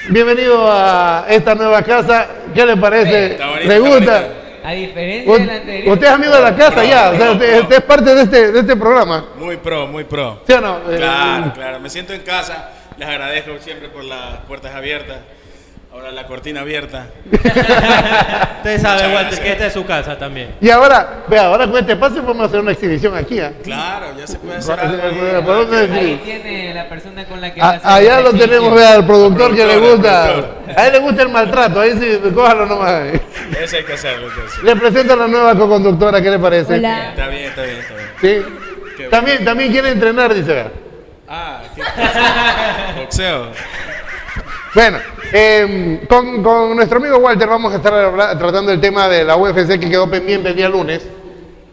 [SPEAKER 2] Bienvenido a esta nueva casa. ¿Qué le parece?
[SPEAKER 5] Está bonito,
[SPEAKER 2] ¿Le gusta?
[SPEAKER 3] A diferencia del
[SPEAKER 2] U-
[SPEAKER 3] anterior.
[SPEAKER 2] Usted es amigo de la casa
[SPEAKER 5] Pro,
[SPEAKER 2] ya, o sea, usted, usted es parte de este, de este programa.
[SPEAKER 5] Muy pro, muy pro.
[SPEAKER 2] ¿Sí o no? Eh,
[SPEAKER 5] Claro, claro. Me siento en casa. Les agradezco siempre por las puertas abiertas. Ahora la cortina abierta. *laughs*
[SPEAKER 1] Usted sabe, Walter, que esta es su casa también.
[SPEAKER 2] Y ahora, vea, ahora con este pase podemos hacer una exhibición aquí. ¿ah?
[SPEAKER 5] Claro, ya se puede hacer algo. ahí.
[SPEAKER 3] Ahí tiene la persona con la que va a
[SPEAKER 2] allá lo tenemos, vea, al productor que le gusta. A él le gusta el maltrato, ahí sí, cójalo nomás.
[SPEAKER 5] Eso hay que hacerlo. entonces.
[SPEAKER 2] Le presento a la nueva co-conductora, ¿qué le parece?
[SPEAKER 4] Hola.
[SPEAKER 5] Está bien, está bien, está bien.
[SPEAKER 2] Sí.
[SPEAKER 5] Qué
[SPEAKER 2] También, también quiere entrenar, dice. vea.
[SPEAKER 5] Ah, ¿qué? *laughs* Boxeo.
[SPEAKER 2] Bueno, eh, con, con nuestro amigo Walter vamos a estar tratando el tema de la UFC que quedó pendiente el día lunes.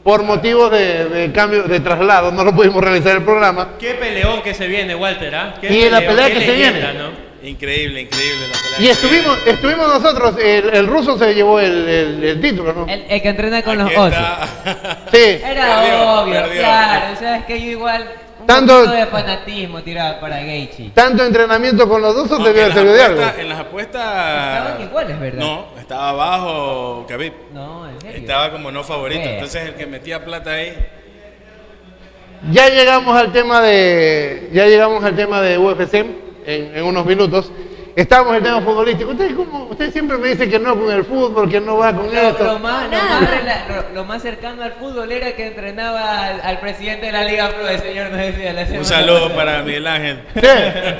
[SPEAKER 2] Por motivos de, de cambio de traslado, no lo pudimos realizar el programa.
[SPEAKER 1] Qué peleón que se viene, Walter, ¿ah? Qué
[SPEAKER 2] Y la
[SPEAKER 1] peleón,
[SPEAKER 2] pelea
[SPEAKER 1] qué
[SPEAKER 2] que se viene.
[SPEAKER 1] ¿no?
[SPEAKER 5] Increíble, increíble la pelea.
[SPEAKER 2] Y estuvimos, estuvimos nosotros, el, el ruso se llevó el, el- el título, ¿no?
[SPEAKER 3] El, el que entrena con
[SPEAKER 5] Aquí
[SPEAKER 3] los osos.
[SPEAKER 2] Sí.
[SPEAKER 3] Era
[SPEAKER 5] Perdió,
[SPEAKER 3] obvio,
[SPEAKER 5] perdió.
[SPEAKER 3] claro. Sabes que yo igual un
[SPEAKER 2] Tanto-
[SPEAKER 3] de fanatismo tiraba para Geichi.
[SPEAKER 2] ¿Tanto entrenamiento con los dos o haber
[SPEAKER 5] las
[SPEAKER 2] servido de algo?
[SPEAKER 5] apuestas- En las apuestas.
[SPEAKER 3] Estaban iguales, ¿verdad?
[SPEAKER 5] No, estaba abajo Khabib.
[SPEAKER 3] No, en serio.
[SPEAKER 5] Estaba como no favorito.
[SPEAKER 3] Vea.
[SPEAKER 5] Entonces el que metía plata ahí.
[SPEAKER 2] Ya llegamos al tema de, ya llegamos al tema de UFC en, en unos minutos. Estamos en el tema futbolístico. Usted, cómo, usted siempre me dice que no con el fútbol, que no va con
[SPEAKER 3] Lo,
[SPEAKER 2] eso.
[SPEAKER 3] lo más, lo, más rela- lo- lo más cercano al fútbol era que entrenaba al, al presidente de la Liga Pro, el señor nos decía la
[SPEAKER 5] Un saludo
[SPEAKER 3] pasada.
[SPEAKER 5] para Miguel Ángel.
[SPEAKER 2] Sí,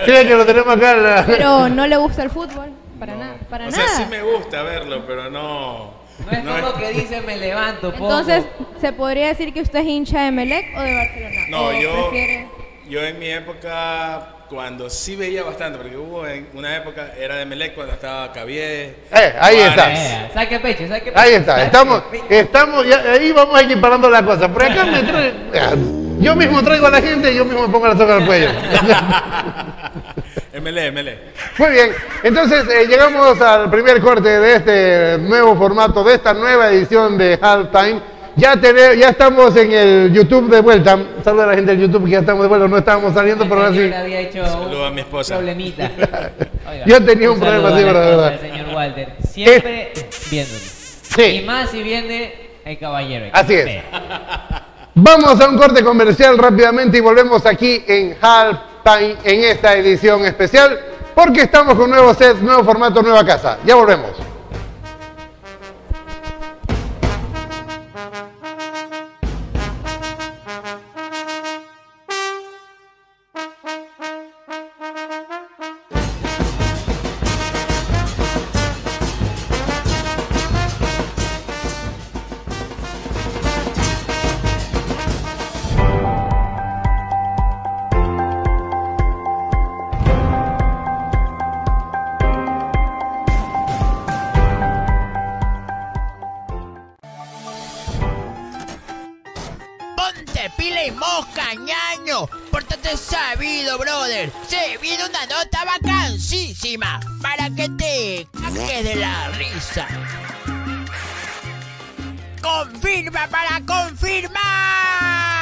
[SPEAKER 2] sí, que lo tenemos acá. la-
[SPEAKER 4] Pero no le gusta el fútbol. Para nada. Para
[SPEAKER 5] o
[SPEAKER 4] nada.
[SPEAKER 5] sea, sí me gusta verlo, pero no.
[SPEAKER 3] No es
[SPEAKER 5] no
[SPEAKER 3] como que dice me levanto.
[SPEAKER 4] Entonces, ¿se podría decir que usted es hincha de Melec o de Barcelona?
[SPEAKER 5] No,
[SPEAKER 4] ¿O
[SPEAKER 5] yo,
[SPEAKER 4] prefiere-
[SPEAKER 5] yo en mi época cuando sí veía bastante, porque hubo en una época, era de Melec cuando estaba Cavier.
[SPEAKER 2] Eh, ahí
[SPEAKER 5] Juárez.
[SPEAKER 2] está.
[SPEAKER 3] Eh, saque pecho, saque pecho.
[SPEAKER 2] Ahí está, estamos, estamos, ya, ahí vamos equiparando la cosa. Por acá me trae, yo mismo traigo a la gente y yo mismo me pongo la soga al cuello. *laughs*
[SPEAKER 5] MLE, MLE.
[SPEAKER 2] Muy bien, entonces eh, llegamos al primer corte de este nuevo formato, de esta nueva edición de Halftime. Ya, tene- ya estamos en el YouTube de vuelta. Saluda a la gente del YouTube que ya estamos de vuelta, no estábamos saliendo, pero ahora sí.
[SPEAKER 3] había hecho
[SPEAKER 5] Saludo
[SPEAKER 3] un
[SPEAKER 5] a mi esposa.
[SPEAKER 3] problemita. Oiga, *laughs*
[SPEAKER 2] Yo tenía un
[SPEAKER 3] saludo
[SPEAKER 2] problema así,
[SPEAKER 3] la
[SPEAKER 2] verdad.
[SPEAKER 3] señor Walter. Siempre viéndonos.
[SPEAKER 2] Sí.
[SPEAKER 3] Y más si viene el caballero.
[SPEAKER 2] Así es. Vamos a un corte comercial rápidamente y volvemos aquí en Halftime en esta edición especial porque estamos con nuevo set, nuevo formato, nueva casa. Ya volvemos.
[SPEAKER 6] Ñaño. Pórtate sabido, brother. Se viene una nota vacancísima para que te cagues de la risa. Confirma para confirmar.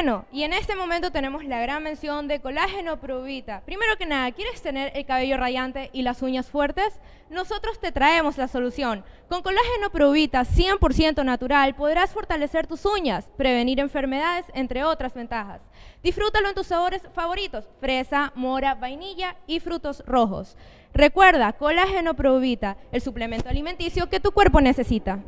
[SPEAKER 4] Bueno, y en este momento tenemos la gran mención de colágeno Provita. Primero que nada, ¿quieres tener el cabello rayante y las uñas fuertes? Nosotros te traemos la solución. Con colágeno Provita 100% natural podrás fortalecer tus uñas, prevenir enfermedades, entre otras ventajas. Disfrútalo en tus sabores favoritos, fresa, mora, vainilla y frutos rojos. Recuerda, colágeno Provita, el suplemento alimenticio que tu cuerpo necesita.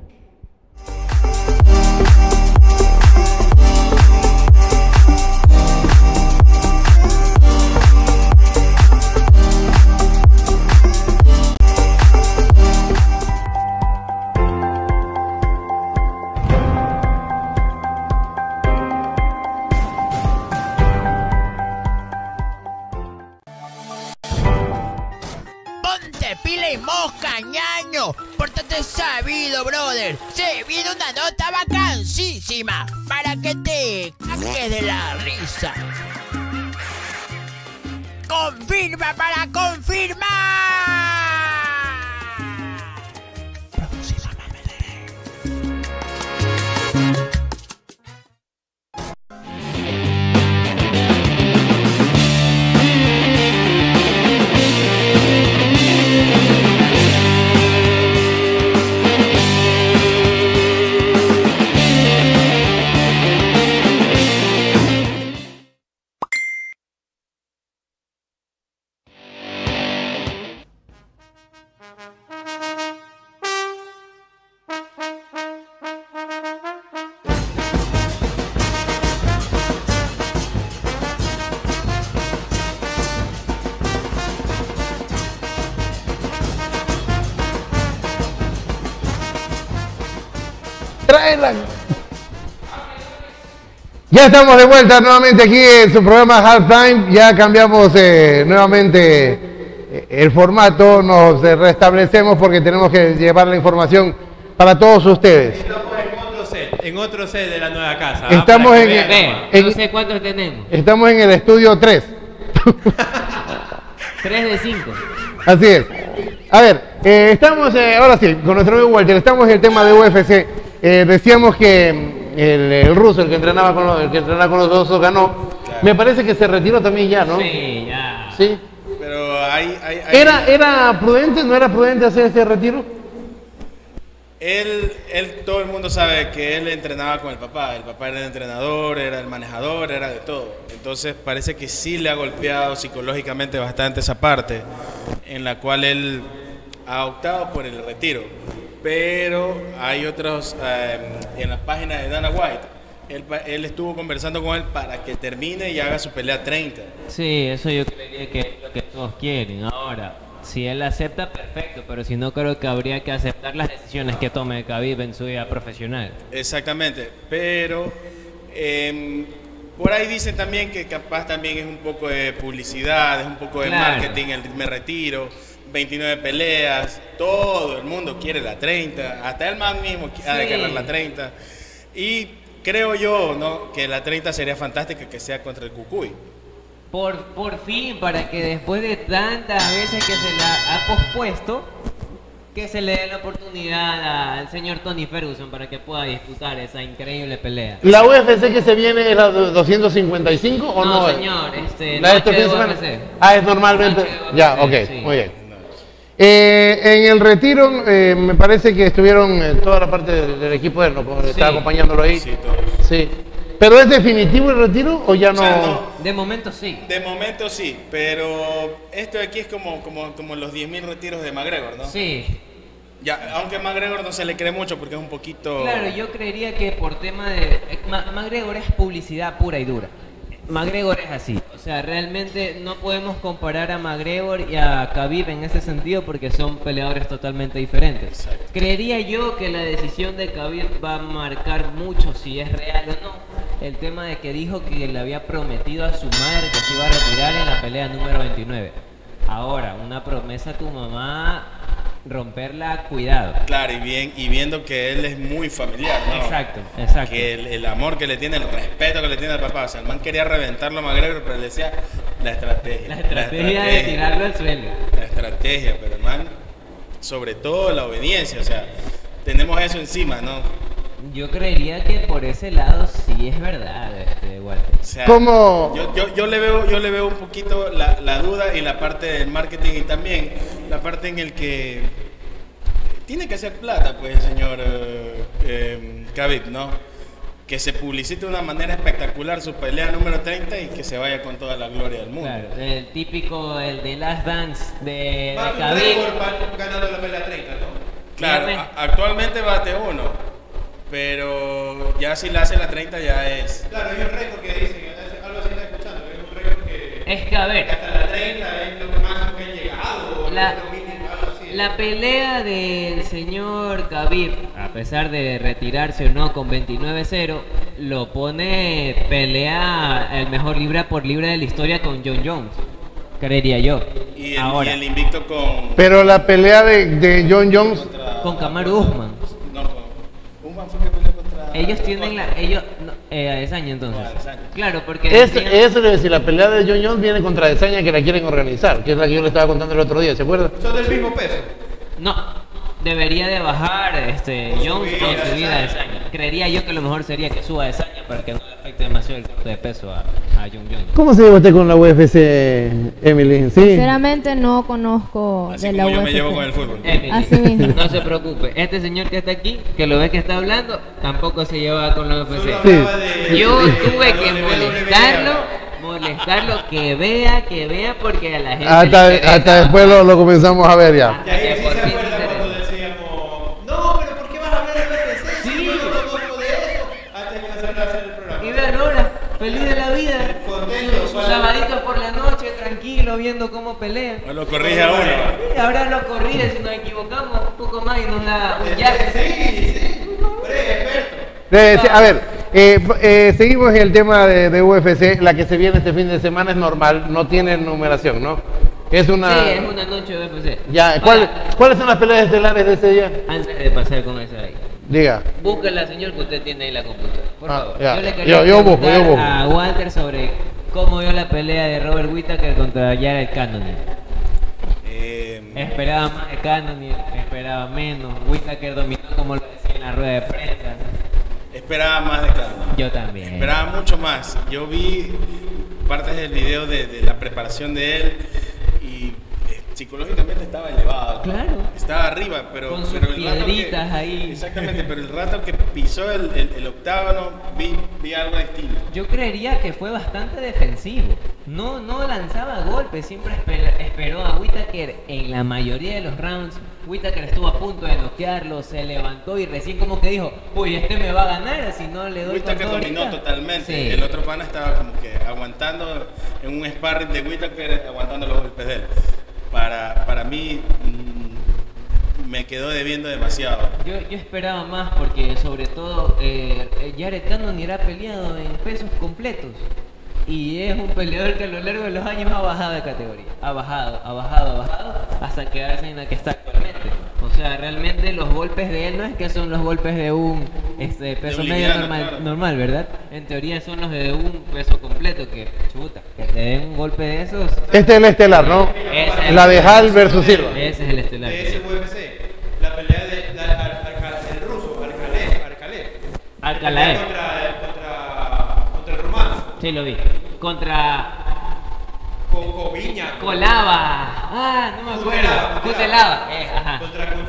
[SPEAKER 2] Ya estamos de vuelta nuevamente aquí en su programa Halftime. Ya cambiamos eh, nuevamente eh, el formato, nos eh, restablecemos porque tenemos que llevar la información para todos ustedes.
[SPEAKER 1] Estamos en otro set, en otro set de la nueva casa. ¿ah?
[SPEAKER 2] Estamos en-
[SPEAKER 3] no sé cuántos tenemos.
[SPEAKER 2] Estamos en el estudio 3.
[SPEAKER 3] 3 *laughs* de 5.
[SPEAKER 2] Así es. A ver, eh, estamos, eh, ahora sí, con nuestro amigo Walter, estamos en el tema de UFC. Eh, decíamos que el, el ruso, el que entrenaba con los, el que entrenaba con los dos, ganó. Me parece que se retiró también ya, ¿no?
[SPEAKER 3] Sí, ya.
[SPEAKER 2] Sí.
[SPEAKER 5] Pero hay, hay, hay-
[SPEAKER 2] ¿Era, ¿Era prudente, no era prudente hacer este retiro?
[SPEAKER 5] Él, él, todo el mundo sabe que él entrenaba con el papá. El papá era el entrenador, era el manejador, era de todo. Entonces parece que sí le ha golpeado psicológicamente bastante esa parte en la cual él ha optado por el retiro. Pero hay otros, eh, en la página de Dana White, él, él estuvo conversando con él para que termine y haga su pelea 30.
[SPEAKER 3] Sí, eso yo creería que es lo que todos quieren. Ahora, si él acepta, perfecto, pero si no, creo que habría que aceptar las decisiones que tome Khabib en su vida profesional.
[SPEAKER 5] Exactamente, pero em, por ahí dicen también que capaz también es un poco de publicidad, es un poco de
[SPEAKER 3] Claro.
[SPEAKER 5] marketing, el me retiro, 29 peleas, todo el mundo quiere la 30, hasta el man mismo ha de querer la 30. Y creo yo ¿no? que la 30 sería fantástica que sea contra el Cucuy.
[SPEAKER 3] Por, por fin, para que después de tantas veces que se la ha pospuesto, que se le dé la oportunidad al señor Tony Ferguson para que pueda disputar esa increíble pelea.
[SPEAKER 2] ¿La UFC que se viene es la de 255 o no?
[SPEAKER 3] No, señor, este,
[SPEAKER 2] ¿La este
[SPEAKER 3] noche
[SPEAKER 2] de?
[SPEAKER 3] UFC.
[SPEAKER 2] Ah, es normalmente. Ya, ok,
[SPEAKER 3] sí.
[SPEAKER 2] muy bien. Eh, en el retiro, eh, me parece que estuvieron eh, toda la parte del, del equipo de él, ¿no? Como estaba acompañándolo ahí.
[SPEAKER 5] Sí, todos.
[SPEAKER 2] Sí. ¿Pero es definitivo el retiro o ya
[SPEAKER 5] O
[SPEAKER 2] no?
[SPEAKER 5] sea, no,
[SPEAKER 3] De momento sí.
[SPEAKER 5] de momento sí, pero esto de aquí es como, como, como los 10.000 retiros de McGregor, ¿no?
[SPEAKER 3] Sí.
[SPEAKER 5] Ya, aunque a McGregor no se le cree mucho porque es un poquito...
[SPEAKER 3] Claro, yo creería que por tema de... eh, Ma- McGregor es publicidad pura y dura. McGregor es así. O sea, realmente no podemos comparar a McGregor y a Khabib en ese sentido porque son peleadores totalmente diferentes.
[SPEAKER 5] Exacto.
[SPEAKER 3] Creería yo que la decisión de Khabib va a marcar mucho si es real o no. El tema de que dijo que le había prometido a su madre que se iba a retirar en la pelea número 29. Ahora, una promesa a tu mamá, romperla, cuidado.
[SPEAKER 5] Claro, y, bien, y viendo que él es muy familiar, ¿no?
[SPEAKER 3] Exacto, exacto.
[SPEAKER 5] Que el, el amor que le tiene, el respeto que le tiene al papá. O sea, el man quería reventarlo a McGregor, pero le decía la estrategia.
[SPEAKER 3] La estrategia de tirarlo al suelo.
[SPEAKER 5] La estrategia, pero el man, sobre todo la obediencia. O sea, tenemos eso encima, ¿no?
[SPEAKER 3] Yo creería que por ese lado sí es verdad, este, Walter.
[SPEAKER 5] O sea,
[SPEAKER 2] ¿Cómo?
[SPEAKER 5] Yo, yo, yo le veo, yo le veo un poquito la, la duda y la parte del marketing y también la parte en el que tiene que hacer plata, pues, el señor eh, eh, Khabib, ¿no? Que se publicite de una manera espectacular su pelea número 30 y que se vaya con toda la gloria del mundo.
[SPEAKER 3] Claro, el típico, el de Last Dance de, de
[SPEAKER 1] ganando la pelea 30, ¿no?
[SPEAKER 5] Claro, actualmente bate uno, pero ya si le hace la 30 ya es...
[SPEAKER 1] Claro, hay un récord que dicen, algo así está escuchando, que es un récord que,
[SPEAKER 3] Es que, a
[SPEAKER 1] que
[SPEAKER 3] ver,
[SPEAKER 1] hasta la 30 es lo que máximo que han llegado,
[SPEAKER 3] La-
[SPEAKER 1] lo mínimo, algo así.
[SPEAKER 3] la pelea del señor Khabib, a pesar de retirarse o no con 29-0, lo pone pelea el mejor libra por libra de la historia con John Jones, creería yo.
[SPEAKER 5] Y el,
[SPEAKER 3] Ahora,
[SPEAKER 5] y el invicto con...
[SPEAKER 2] Pero la pelea de, de John Jones,
[SPEAKER 3] con Kamaru Usman.
[SPEAKER 5] No, con... Usman fue que peleó contra...
[SPEAKER 3] Ellos tienen la... Ellos, no, eh, Adesanya, entonces.
[SPEAKER 5] No.
[SPEAKER 3] Claro, porque...
[SPEAKER 2] es,
[SPEAKER 3] decían-
[SPEAKER 2] eso le decir, la pelea de John Jones viene contra Desaña que la quieren organizar, que es la que yo le estaba contando el otro día, ¿se acuerda?
[SPEAKER 1] Son del mismo peso.
[SPEAKER 3] No, debería de bajar este Jones con su vida de Adesanya. Creería yo que lo mejor sería que suba Adesanya para que no demasiado el corte de peso a, a John Jones.
[SPEAKER 2] ¿Cómo se lleva usted con la UFC, Emily? ¿Sí?
[SPEAKER 4] Sinceramente no conozco
[SPEAKER 5] Así
[SPEAKER 4] de la
[SPEAKER 5] yo
[SPEAKER 4] UFC.
[SPEAKER 5] me llevo con el fútbol.
[SPEAKER 3] Emily,
[SPEAKER 4] Así mismo.
[SPEAKER 3] no se preocupe. Este señor que está aquí, que lo ve que está hablando, tampoco se lleva con la UFC. Yo tuve que
[SPEAKER 1] de-
[SPEAKER 3] molestarlo, molestarlo, que vea, que vea, porque a la gente.
[SPEAKER 2] Hasta, hasta después lo, lo comenzamos a ver ya
[SPEAKER 3] Que
[SPEAKER 1] sí
[SPEAKER 3] por
[SPEAKER 1] se
[SPEAKER 3] fin
[SPEAKER 1] acuerda
[SPEAKER 3] se
[SPEAKER 1] cuando
[SPEAKER 3] interesa.
[SPEAKER 1] decíamos, no, pero ¿por qué vas a hablar de UFC? Sí, yo no conozco de eso. Antes de comenzar a hacer el programa.
[SPEAKER 3] Y vean ahora, feliz de la vida.
[SPEAKER 1] Contento,
[SPEAKER 3] Sus sabaditos por la noche, tranquilo, viendo cómo pelean.
[SPEAKER 5] No lo corrige a uno.
[SPEAKER 3] Ahora lo corrige si nos equivocamos un poco más y nos da un yaque.
[SPEAKER 1] Sí, sí.
[SPEAKER 2] Le decía- a ver, eh, eh, seguimos en el tema de, de UFC. La que se viene este fin de semana es normal, no tiene numeración, ¿no? Es una.
[SPEAKER 3] Sí, es una noche de UFC.
[SPEAKER 2] Ya, ¿cuál- ¿cuáles son las peleas estelares de ese día?
[SPEAKER 3] antes de pasar con esa ahí.
[SPEAKER 2] Diga.
[SPEAKER 3] Búsquela, señor, que usted tiene ahí la computadora. Por
[SPEAKER 2] Ah,
[SPEAKER 3] favor.
[SPEAKER 2] ya.
[SPEAKER 3] Yo le quería
[SPEAKER 2] Yo- yo busco, yo
[SPEAKER 3] preguntar
[SPEAKER 2] busco.
[SPEAKER 3] a Walter sobre cómo vio la pelea de Robert Whittaker contra Jared Cannonier.
[SPEAKER 5] Eh,
[SPEAKER 3] Esperaba más de Cannonier, esperaba menos. Whittaker dominó como lo decía en la rueda de prensa.
[SPEAKER 5] esperaba más de cada
[SPEAKER 3] Yo también.
[SPEAKER 5] Esperaba mucho más. Yo vi partes del video de, de la preparación de él psicológicamente estaba elevado.
[SPEAKER 3] Claro.
[SPEAKER 5] Estaba arriba, pero,
[SPEAKER 3] Con sus
[SPEAKER 5] pero el rato que-
[SPEAKER 3] piedritas ahí.
[SPEAKER 5] Exactamente, pero el rato que pisó el, el, el octágono vi, vi algo distinto.
[SPEAKER 3] Yo creería que fue bastante defensivo. No, no lanzaba golpes, siempre espe- esperó a Whittaker en la mayoría de los rounds. Whittaker estuvo a punto de noquearlo, se levantó y recién como que dijo, uy, este me va a ganar si no le doy
[SPEAKER 5] Whittaker dominó
[SPEAKER 3] ahorita".
[SPEAKER 5] totalmente.
[SPEAKER 3] Sí.
[SPEAKER 5] El otro pana estaba como que aguantando en un sparring de Whittaker, aguantando los golpes de él. Para, para mí mm, me quedó debiendo demasiado.
[SPEAKER 3] Yo, yo esperaba más porque sobre todo eh, eh, Jared Cannonier ha peleado en pesos completos y es un peleador que a lo largo de los años ha bajado de categoría, ha bajado, ha bajado, ha bajado hasta quedarse en la que está actualmente. O sea, realmente los golpes de él no es que son los golpes de un este, peso
[SPEAKER 5] un
[SPEAKER 3] medio
[SPEAKER 5] liviano,
[SPEAKER 3] normal,
[SPEAKER 5] claro.
[SPEAKER 3] normal, ¿verdad? En teoría son los de un peso completo que chuta, que te den un golpe de esos.
[SPEAKER 2] Este es el estelar, ¿no? La de. Hal versus Silva.
[SPEAKER 3] Ese es el estelar.
[SPEAKER 1] De ese UFC, la pelea de la- el ruso, Arcalev, Arcalev.
[SPEAKER 3] Alcalaev.
[SPEAKER 1] Contra, contra, contra el rumano,
[SPEAKER 3] Sí, lo vi. Contra
[SPEAKER 1] con Coviña.
[SPEAKER 3] Colaba. Ah, no me acuerdo.
[SPEAKER 1] Cutelaba.
[SPEAKER 3] Eh.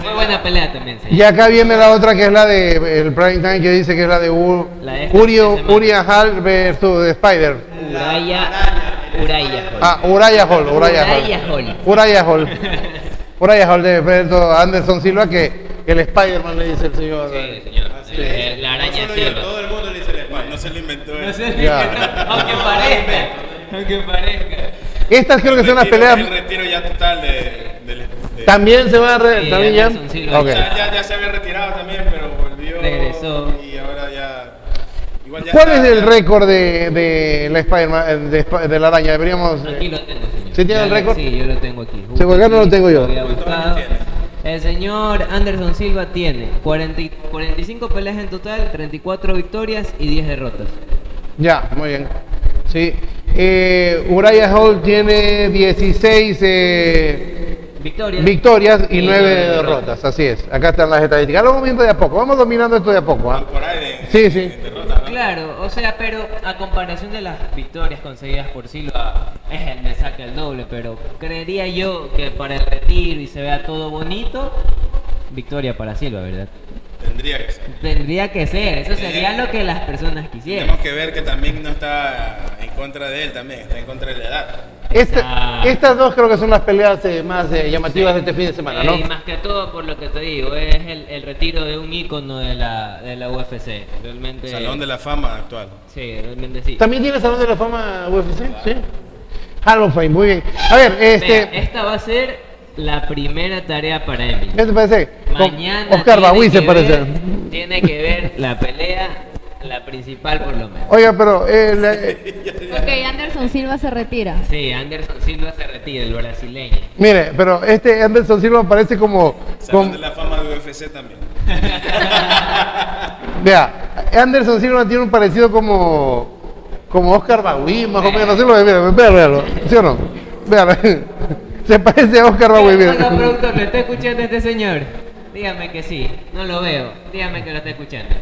[SPEAKER 3] Fue buena pelea también.
[SPEAKER 2] Y acá viene la otra que es la de el prime time que dice que es la de U-
[SPEAKER 3] La de
[SPEAKER 2] Urio. Uria Hall versus Spider.
[SPEAKER 3] Uraya. Uraya.
[SPEAKER 2] Ah, Uraya Hall, Uraya
[SPEAKER 3] Uraya
[SPEAKER 2] Hall.
[SPEAKER 3] Hall.
[SPEAKER 2] Uraya Hall. *laughs* Uraya Hall de versus Anderson Silva que el Spider-Man le dice el señor.
[SPEAKER 3] Sí, señor. El- La araña
[SPEAKER 1] No solo yo,
[SPEAKER 3] Silva.
[SPEAKER 1] todo el mundo le dice el Spider.
[SPEAKER 5] no se lo inventó él.
[SPEAKER 3] No sé,
[SPEAKER 2] Ya.
[SPEAKER 3] aunque parezca. Aunque parezca.
[SPEAKER 2] Estas creo que son las peleas.
[SPEAKER 5] El retiro ya total de, del- de-
[SPEAKER 2] También se va a re-
[SPEAKER 3] Sí,
[SPEAKER 2] también ya.
[SPEAKER 3] Anderson Silva.
[SPEAKER 2] Ok.
[SPEAKER 5] Ya, ya, ya se había retirado también, pero volvió.
[SPEAKER 3] Regresó.
[SPEAKER 5] Y ahora ya. Igual ya
[SPEAKER 2] ¿Cuál
[SPEAKER 5] está-
[SPEAKER 2] es el
[SPEAKER 5] ya-
[SPEAKER 2] récord de, de la Spider-Man, eh, de, de la araña? Deberíamos. eh,
[SPEAKER 3] Aquí lo tengo, señor.
[SPEAKER 2] ¿Sí tiene
[SPEAKER 3] Ya
[SPEAKER 2] el récord?
[SPEAKER 3] Sí, yo lo tengo aquí.
[SPEAKER 2] Sí, porque acá no lo tengo yo.
[SPEAKER 3] El señor Anderson Silva tiene 40 y- 45 peleas en total, 34 victorias y 10 derrotas.
[SPEAKER 2] Ya, muy bien. Sí. Eh, Uriah Hall tiene 16 eh,
[SPEAKER 3] Victorias.
[SPEAKER 2] victorias y
[SPEAKER 3] Y
[SPEAKER 2] 9
[SPEAKER 3] nueve
[SPEAKER 2] derrotas. Así es. Acá están las estadísticas. Lo vamos viendo de a poco. Vamos dominando esto de a poco. ¿ah?
[SPEAKER 5] Por ahí de,
[SPEAKER 2] Sí,
[SPEAKER 5] de-
[SPEAKER 2] sí.
[SPEAKER 5] de derrota, ¿no?
[SPEAKER 3] Claro, o sea, pero a comparación de las victorias conseguidas por Silva, es el me saca el doble, pero creería yo que para el retiro y se vea todo bonito, victoria para Silva, ¿verdad?
[SPEAKER 5] Tendría que ser.
[SPEAKER 3] Tendría que ser, eso sería lo que las personas quisieran.
[SPEAKER 5] Tenemos que ver que también no está en contra de él, también está en contra de la edad.
[SPEAKER 2] Esta- estas dos creo que son las peleas eh, más eh, llamativas de este fin de semana, ¿no?
[SPEAKER 3] Eh, y más que todo, por lo que te digo, es el, el retiro de un ícono de la, de la UFC. Realmente.
[SPEAKER 5] Salón de la fama actual.
[SPEAKER 3] Sí, realmente sí.
[SPEAKER 2] ¿También tiene Salón de la Fama UFC? Sí. Hall of Fame, muy bien. A ver, este.
[SPEAKER 3] Esta va a ser la primera tarea para Emily.
[SPEAKER 2] ¿Qué te parece? Con
[SPEAKER 3] Mañana.
[SPEAKER 2] Oscar
[SPEAKER 3] tiene
[SPEAKER 2] Bagui se
[SPEAKER 3] que
[SPEAKER 2] parece.
[SPEAKER 3] ver- tiene que ver la pelea, la principal por lo menos.
[SPEAKER 2] Oiga, pero. eh, la- eh,
[SPEAKER 4] Ok, Anderson Silva se retira.
[SPEAKER 3] Sí, Anderson Silva se retira, el brasileño.
[SPEAKER 2] mire, pero este Anderson Silva parece como.
[SPEAKER 5] Salón
[SPEAKER 2] como-
[SPEAKER 5] de la fama de UFC también. *laughs*
[SPEAKER 2] Vea, Anderson Silva tiene un parecido como. Como Oscar Bagui, más o menos. Mira, véalo, véalo. ¿Sí o no? Véalo. *laughs* Se parece a Oscar mira.
[SPEAKER 3] productor, ¿lo está escuchando este señor? Dígame que sí, no lo veo. Dígame que lo está escuchando.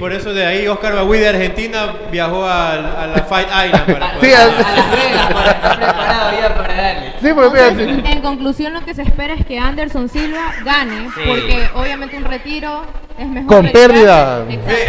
[SPEAKER 1] Por eso de ahí Oscar Bagui de Argentina viajó al- a, la Fight Island para *laughs*
[SPEAKER 2] Sí,
[SPEAKER 3] a, a Las Vegas para estar preparado ya para darle.
[SPEAKER 2] Sí,
[SPEAKER 4] Entonces,
[SPEAKER 2] sí.
[SPEAKER 4] en conclusión, lo que se espera es que Anderson Silva gane,
[SPEAKER 3] Sí.
[SPEAKER 4] porque obviamente un retiro es mejor.
[SPEAKER 2] Con pérdida.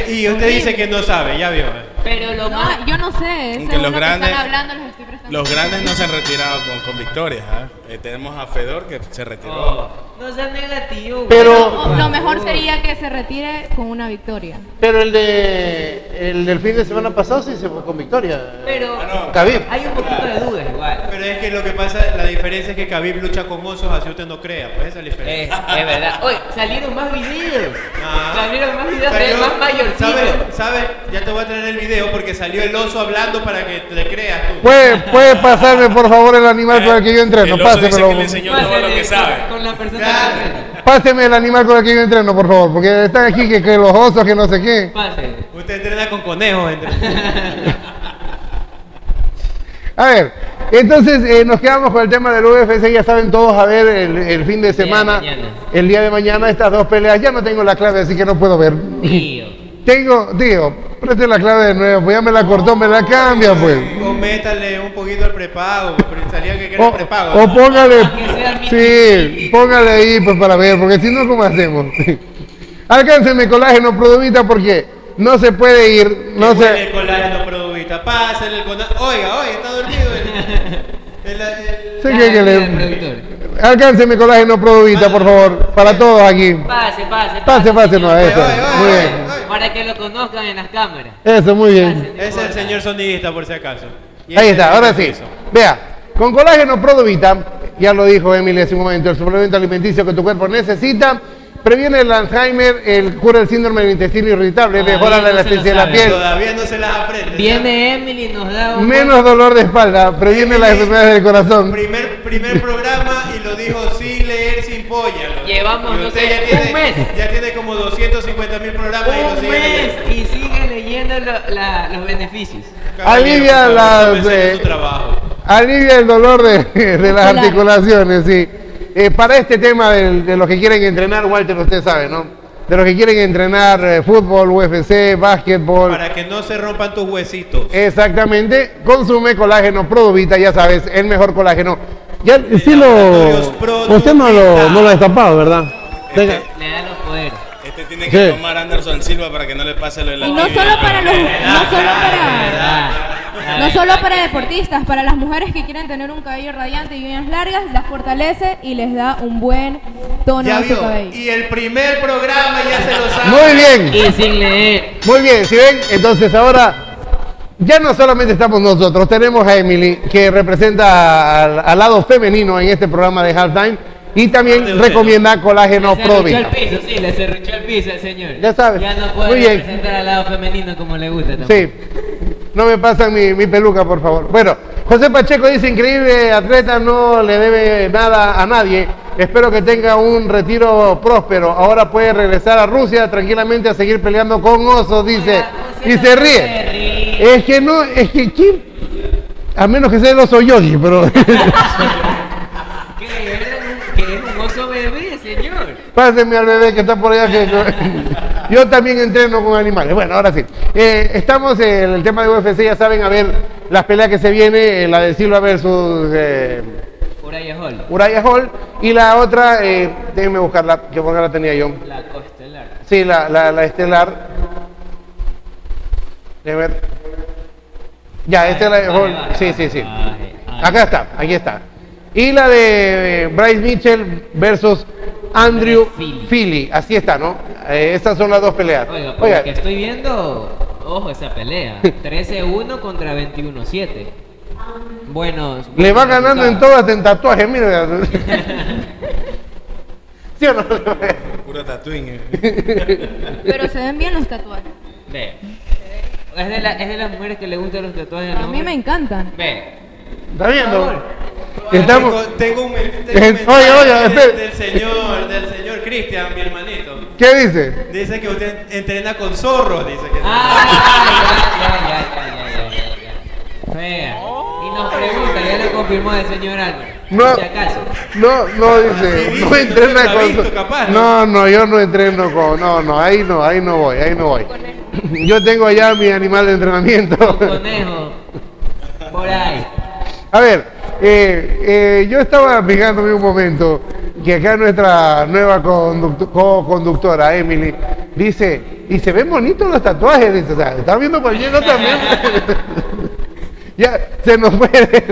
[SPEAKER 1] Y usted dice que no sabe, ya vio.
[SPEAKER 3] Pero lo más.
[SPEAKER 4] Yo no sé, ese es
[SPEAKER 5] los
[SPEAKER 4] que
[SPEAKER 5] grandes-
[SPEAKER 4] están hablando, les estoy prestando
[SPEAKER 5] Los grandes no se han retirado con, con victorias. ¿ah? Eh, tenemos a Fedor que se retiró.
[SPEAKER 3] Oh, no seas negativo.
[SPEAKER 2] Pero-
[SPEAKER 4] O- Lo mejor sería que se retire con una victoria.
[SPEAKER 2] Pero el de el del fin de semana pasado sí se fue con victoria.
[SPEAKER 3] Pero
[SPEAKER 5] Ah.
[SPEAKER 2] Khabib.
[SPEAKER 3] hay un poquito de dudas igual.
[SPEAKER 1] Pero es que lo que pasa, la diferencia es que Khabib lucha con osos, así usted no crea, pues esa es la diferencia.
[SPEAKER 3] es verdad. Oye, salieron más videos.
[SPEAKER 1] Ah.
[SPEAKER 3] Salieron más videos
[SPEAKER 1] Salió-
[SPEAKER 3] más mayorcito.
[SPEAKER 1] ¿Sabes? ¿Sabes? Ya te voy a traer el video porque salió el oso hablando para que le creas tú.
[SPEAKER 2] ¿Puede, *laughs* puede pasarme por favor el animal con el que yo entreno?
[SPEAKER 5] El oso dice que le
[SPEAKER 2] Pásemelo.
[SPEAKER 5] enseñó todo lo que
[SPEAKER 3] Pásale
[SPEAKER 5] sabe.
[SPEAKER 3] Con, la persona
[SPEAKER 1] Claro.
[SPEAKER 2] Páseme el animal con el que yo entreno, por favor, porque están aquí que, que los osos, que no sé qué.
[SPEAKER 3] Pásale.
[SPEAKER 1] Usted entrena con conejos. entre- *laughs*
[SPEAKER 2] A ver, entonces eh, nos quedamos con el tema del UFC, ya saben todos a ver el, el fin de
[SPEAKER 3] día de
[SPEAKER 2] semana, el día de mañana estas dos peleas, ya no tengo la clave, así que no puedo ver.
[SPEAKER 3] Tío. *laughs*
[SPEAKER 2] Tengo, tío, preste la clave de nuevo, pues ya me la cortó, me la cambia, pues.
[SPEAKER 1] O métale un poquito al prepago, pero salía que era
[SPEAKER 2] O,
[SPEAKER 1] prepago.
[SPEAKER 2] o
[SPEAKER 1] ¿no?
[SPEAKER 2] póngale,
[SPEAKER 3] mi-
[SPEAKER 2] sí, póngale ahí pues para ver, porque si no, ¿cómo hacemos? *laughs* Alcáncenme colágeno produvita porque no se puede ir, no
[SPEAKER 1] huele el
[SPEAKER 2] se...
[SPEAKER 1] colágeno produvita. Pásale el colágeno. Oiga, oiga, está dormido. El, *laughs* el- el-
[SPEAKER 2] Sí que- que le-
[SPEAKER 3] productor.
[SPEAKER 2] Alcáncenme colágeno produvita, por favor, para todos aquí.
[SPEAKER 3] Pase, pase,
[SPEAKER 2] Pase, pase, no,
[SPEAKER 3] señor.
[SPEAKER 2] eso,
[SPEAKER 1] Oye, oye,
[SPEAKER 2] muy
[SPEAKER 1] oye,
[SPEAKER 2] bien.
[SPEAKER 3] Para que lo conozcan en las cámaras.
[SPEAKER 2] Eso, muy bien.
[SPEAKER 1] Ese es el señor sonidista, por si acaso. Y
[SPEAKER 2] Ahí está, ahora sí. Vea, con colágeno Prodovita, ya lo dijo Emily hace un momento, el suplemento alimenticio que tu cuerpo necesita, previene el Alzheimer, el, cura el síndrome del intestino irritable, mejora la
[SPEAKER 3] no
[SPEAKER 2] elasticidad de la piel,
[SPEAKER 1] Todavía no se las aprende.
[SPEAKER 3] Viene Emily y nos da un.
[SPEAKER 2] menos dolor de espalda, previene las
[SPEAKER 1] Emily,
[SPEAKER 2] enfermedades del corazón.
[SPEAKER 1] Primer, primer programa y lo dijo
[SPEAKER 3] Llevamos, no
[SPEAKER 1] usted
[SPEAKER 3] sé,
[SPEAKER 1] ya tiene,
[SPEAKER 3] un mes.
[SPEAKER 1] Ya tiene como 250 mil programas y lo
[SPEAKER 3] Un
[SPEAKER 1] sigue
[SPEAKER 3] mes
[SPEAKER 1] leyendo.
[SPEAKER 3] y sigue leyendo lo- la- los beneficios.
[SPEAKER 2] Alivia las, eh. Alivia el dolor de, de las articulaciones, sí. Eh, para este tema de, los que quieren entrenar, Walter, usted sabe, ¿no? De los que quieren entrenar eh, fútbol, UFC, básquetbol.
[SPEAKER 1] Para que no se rompan tus huesitos.
[SPEAKER 2] Exactamente, consume colágeno Prodovita, ya sabes, el mejor colágeno. Ya, sí lo, usted no lo, no lo ha destapado, ¿verdad? Tenga-
[SPEAKER 3] Le da los poderes.
[SPEAKER 5] Este tiene que
[SPEAKER 2] Sí.
[SPEAKER 5] tomar Anderson Silva para que no le pase lo de la
[SPEAKER 4] Y no
[SPEAKER 5] tibia.
[SPEAKER 4] solo para los, no solo para, no solo para deportistas, para las mujeres que quieren tener un cabello radiante y uñas largas, las fortalece y les da un buen tono
[SPEAKER 1] Ya
[SPEAKER 4] a su
[SPEAKER 1] vio.
[SPEAKER 4] cabello.
[SPEAKER 1] Y el primer programa ya se lo sabe.
[SPEAKER 2] Muy bien,
[SPEAKER 3] Y sin leer.
[SPEAKER 2] muy bien, si ven, entonces ahora ya no solamente estamos nosotros, tenemos a Emily que representa al, al lado femenino en este programa de Halftime y también
[SPEAKER 1] usted,
[SPEAKER 2] recomienda colágeno
[SPEAKER 3] le cerruchó el piso, sí, le cerruchó el piso al señor.
[SPEAKER 2] Ya sabe.
[SPEAKER 3] Ya no puede
[SPEAKER 2] Muy bien.
[SPEAKER 3] representar al lado femenino como le gusta tampoco.
[SPEAKER 2] Sí, no me pasan mi, mi peluca, por favor. Bueno, José Pacheco dice, increíble atleta, no le debe nada a nadie. Espero que tenga un retiro próspero. Ahora puede regresar a Rusia tranquilamente a seguir peleando con osos, dice.
[SPEAKER 3] Oiga,
[SPEAKER 2] Y se ríe. Es que no, es que ¿quién? A menos que sea el oso yogi, pero *laughs*
[SPEAKER 3] Que es un oso bebé, señor.
[SPEAKER 2] pásenme al bebé que está por allá. Que, *laughs* yo también entreno con animales. Bueno, ahora sí. Eh, estamos en el tema de UFC, ya saben, a ver las peleas que se viene, eh, la de Silva versus... eh,
[SPEAKER 3] Uraya Hall.
[SPEAKER 2] Uraya Hall y la otra, eh, déjenme buscarla, que porque la tenía yo.
[SPEAKER 3] La costelar.
[SPEAKER 2] Sí, la, la, la estelar. Déjenme ver. Ya, esta es la. Sí, sí, sí.
[SPEAKER 3] Ay.
[SPEAKER 2] Acá está, aquí está. Y la de Bryce Mitchell versus Andrew
[SPEAKER 3] Philly.
[SPEAKER 2] Así está, ¿no? Eh, estas son las dos peleas.
[SPEAKER 3] Oiga, por
[SPEAKER 2] Oiga,
[SPEAKER 3] lo que estoy viendo, ojo esa pelea. *laughs* 13-1 contra 21-7. Buenos.
[SPEAKER 2] le va ganando en todas en tatuajes, mira. *laughs* ¿Sí o no?
[SPEAKER 5] Puro tatuín. eh. *laughs*
[SPEAKER 4] Pero se ven bien los tatuajes.
[SPEAKER 3] Ve. Es de, la- es de las mujeres que le gustan los tatuajes.
[SPEAKER 4] A mí me encantan.
[SPEAKER 3] Ve.
[SPEAKER 2] ¿Está viendo? Estamos...
[SPEAKER 1] Tengo, tengo un, mensaje
[SPEAKER 2] oye, oye,
[SPEAKER 1] del- del señor, del señor Cristian, mi hermanito.
[SPEAKER 2] ¿Qué dice?
[SPEAKER 1] Dice que usted entrena con zorros, dice que
[SPEAKER 3] Ah, ya, ya, ya, ya, ya, ya, ya. Vea. Y nos pregunta, ya lo confirmó el señor Álvaro.
[SPEAKER 2] No.
[SPEAKER 3] Por si acaso.
[SPEAKER 2] No, no dice, no entrena con...
[SPEAKER 1] capaz,
[SPEAKER 2] No, no, yo no entreno con... No, no, ahí no, ahí no voy, ahí no voy. Yo tengo allá mi animal de entrenamiento.
[SPEAKER 3] Un conejo. Por ahí.
[SPEAKER 2] A ver, eh, eh, yo estaba fijándome un momento que acá nuestra nueva conducto- co-conductora, Emily, dice, y se ven bonitos los tatuajes, dice, o sea, está viendo cualquier también. *laughs* ya, se nos puede.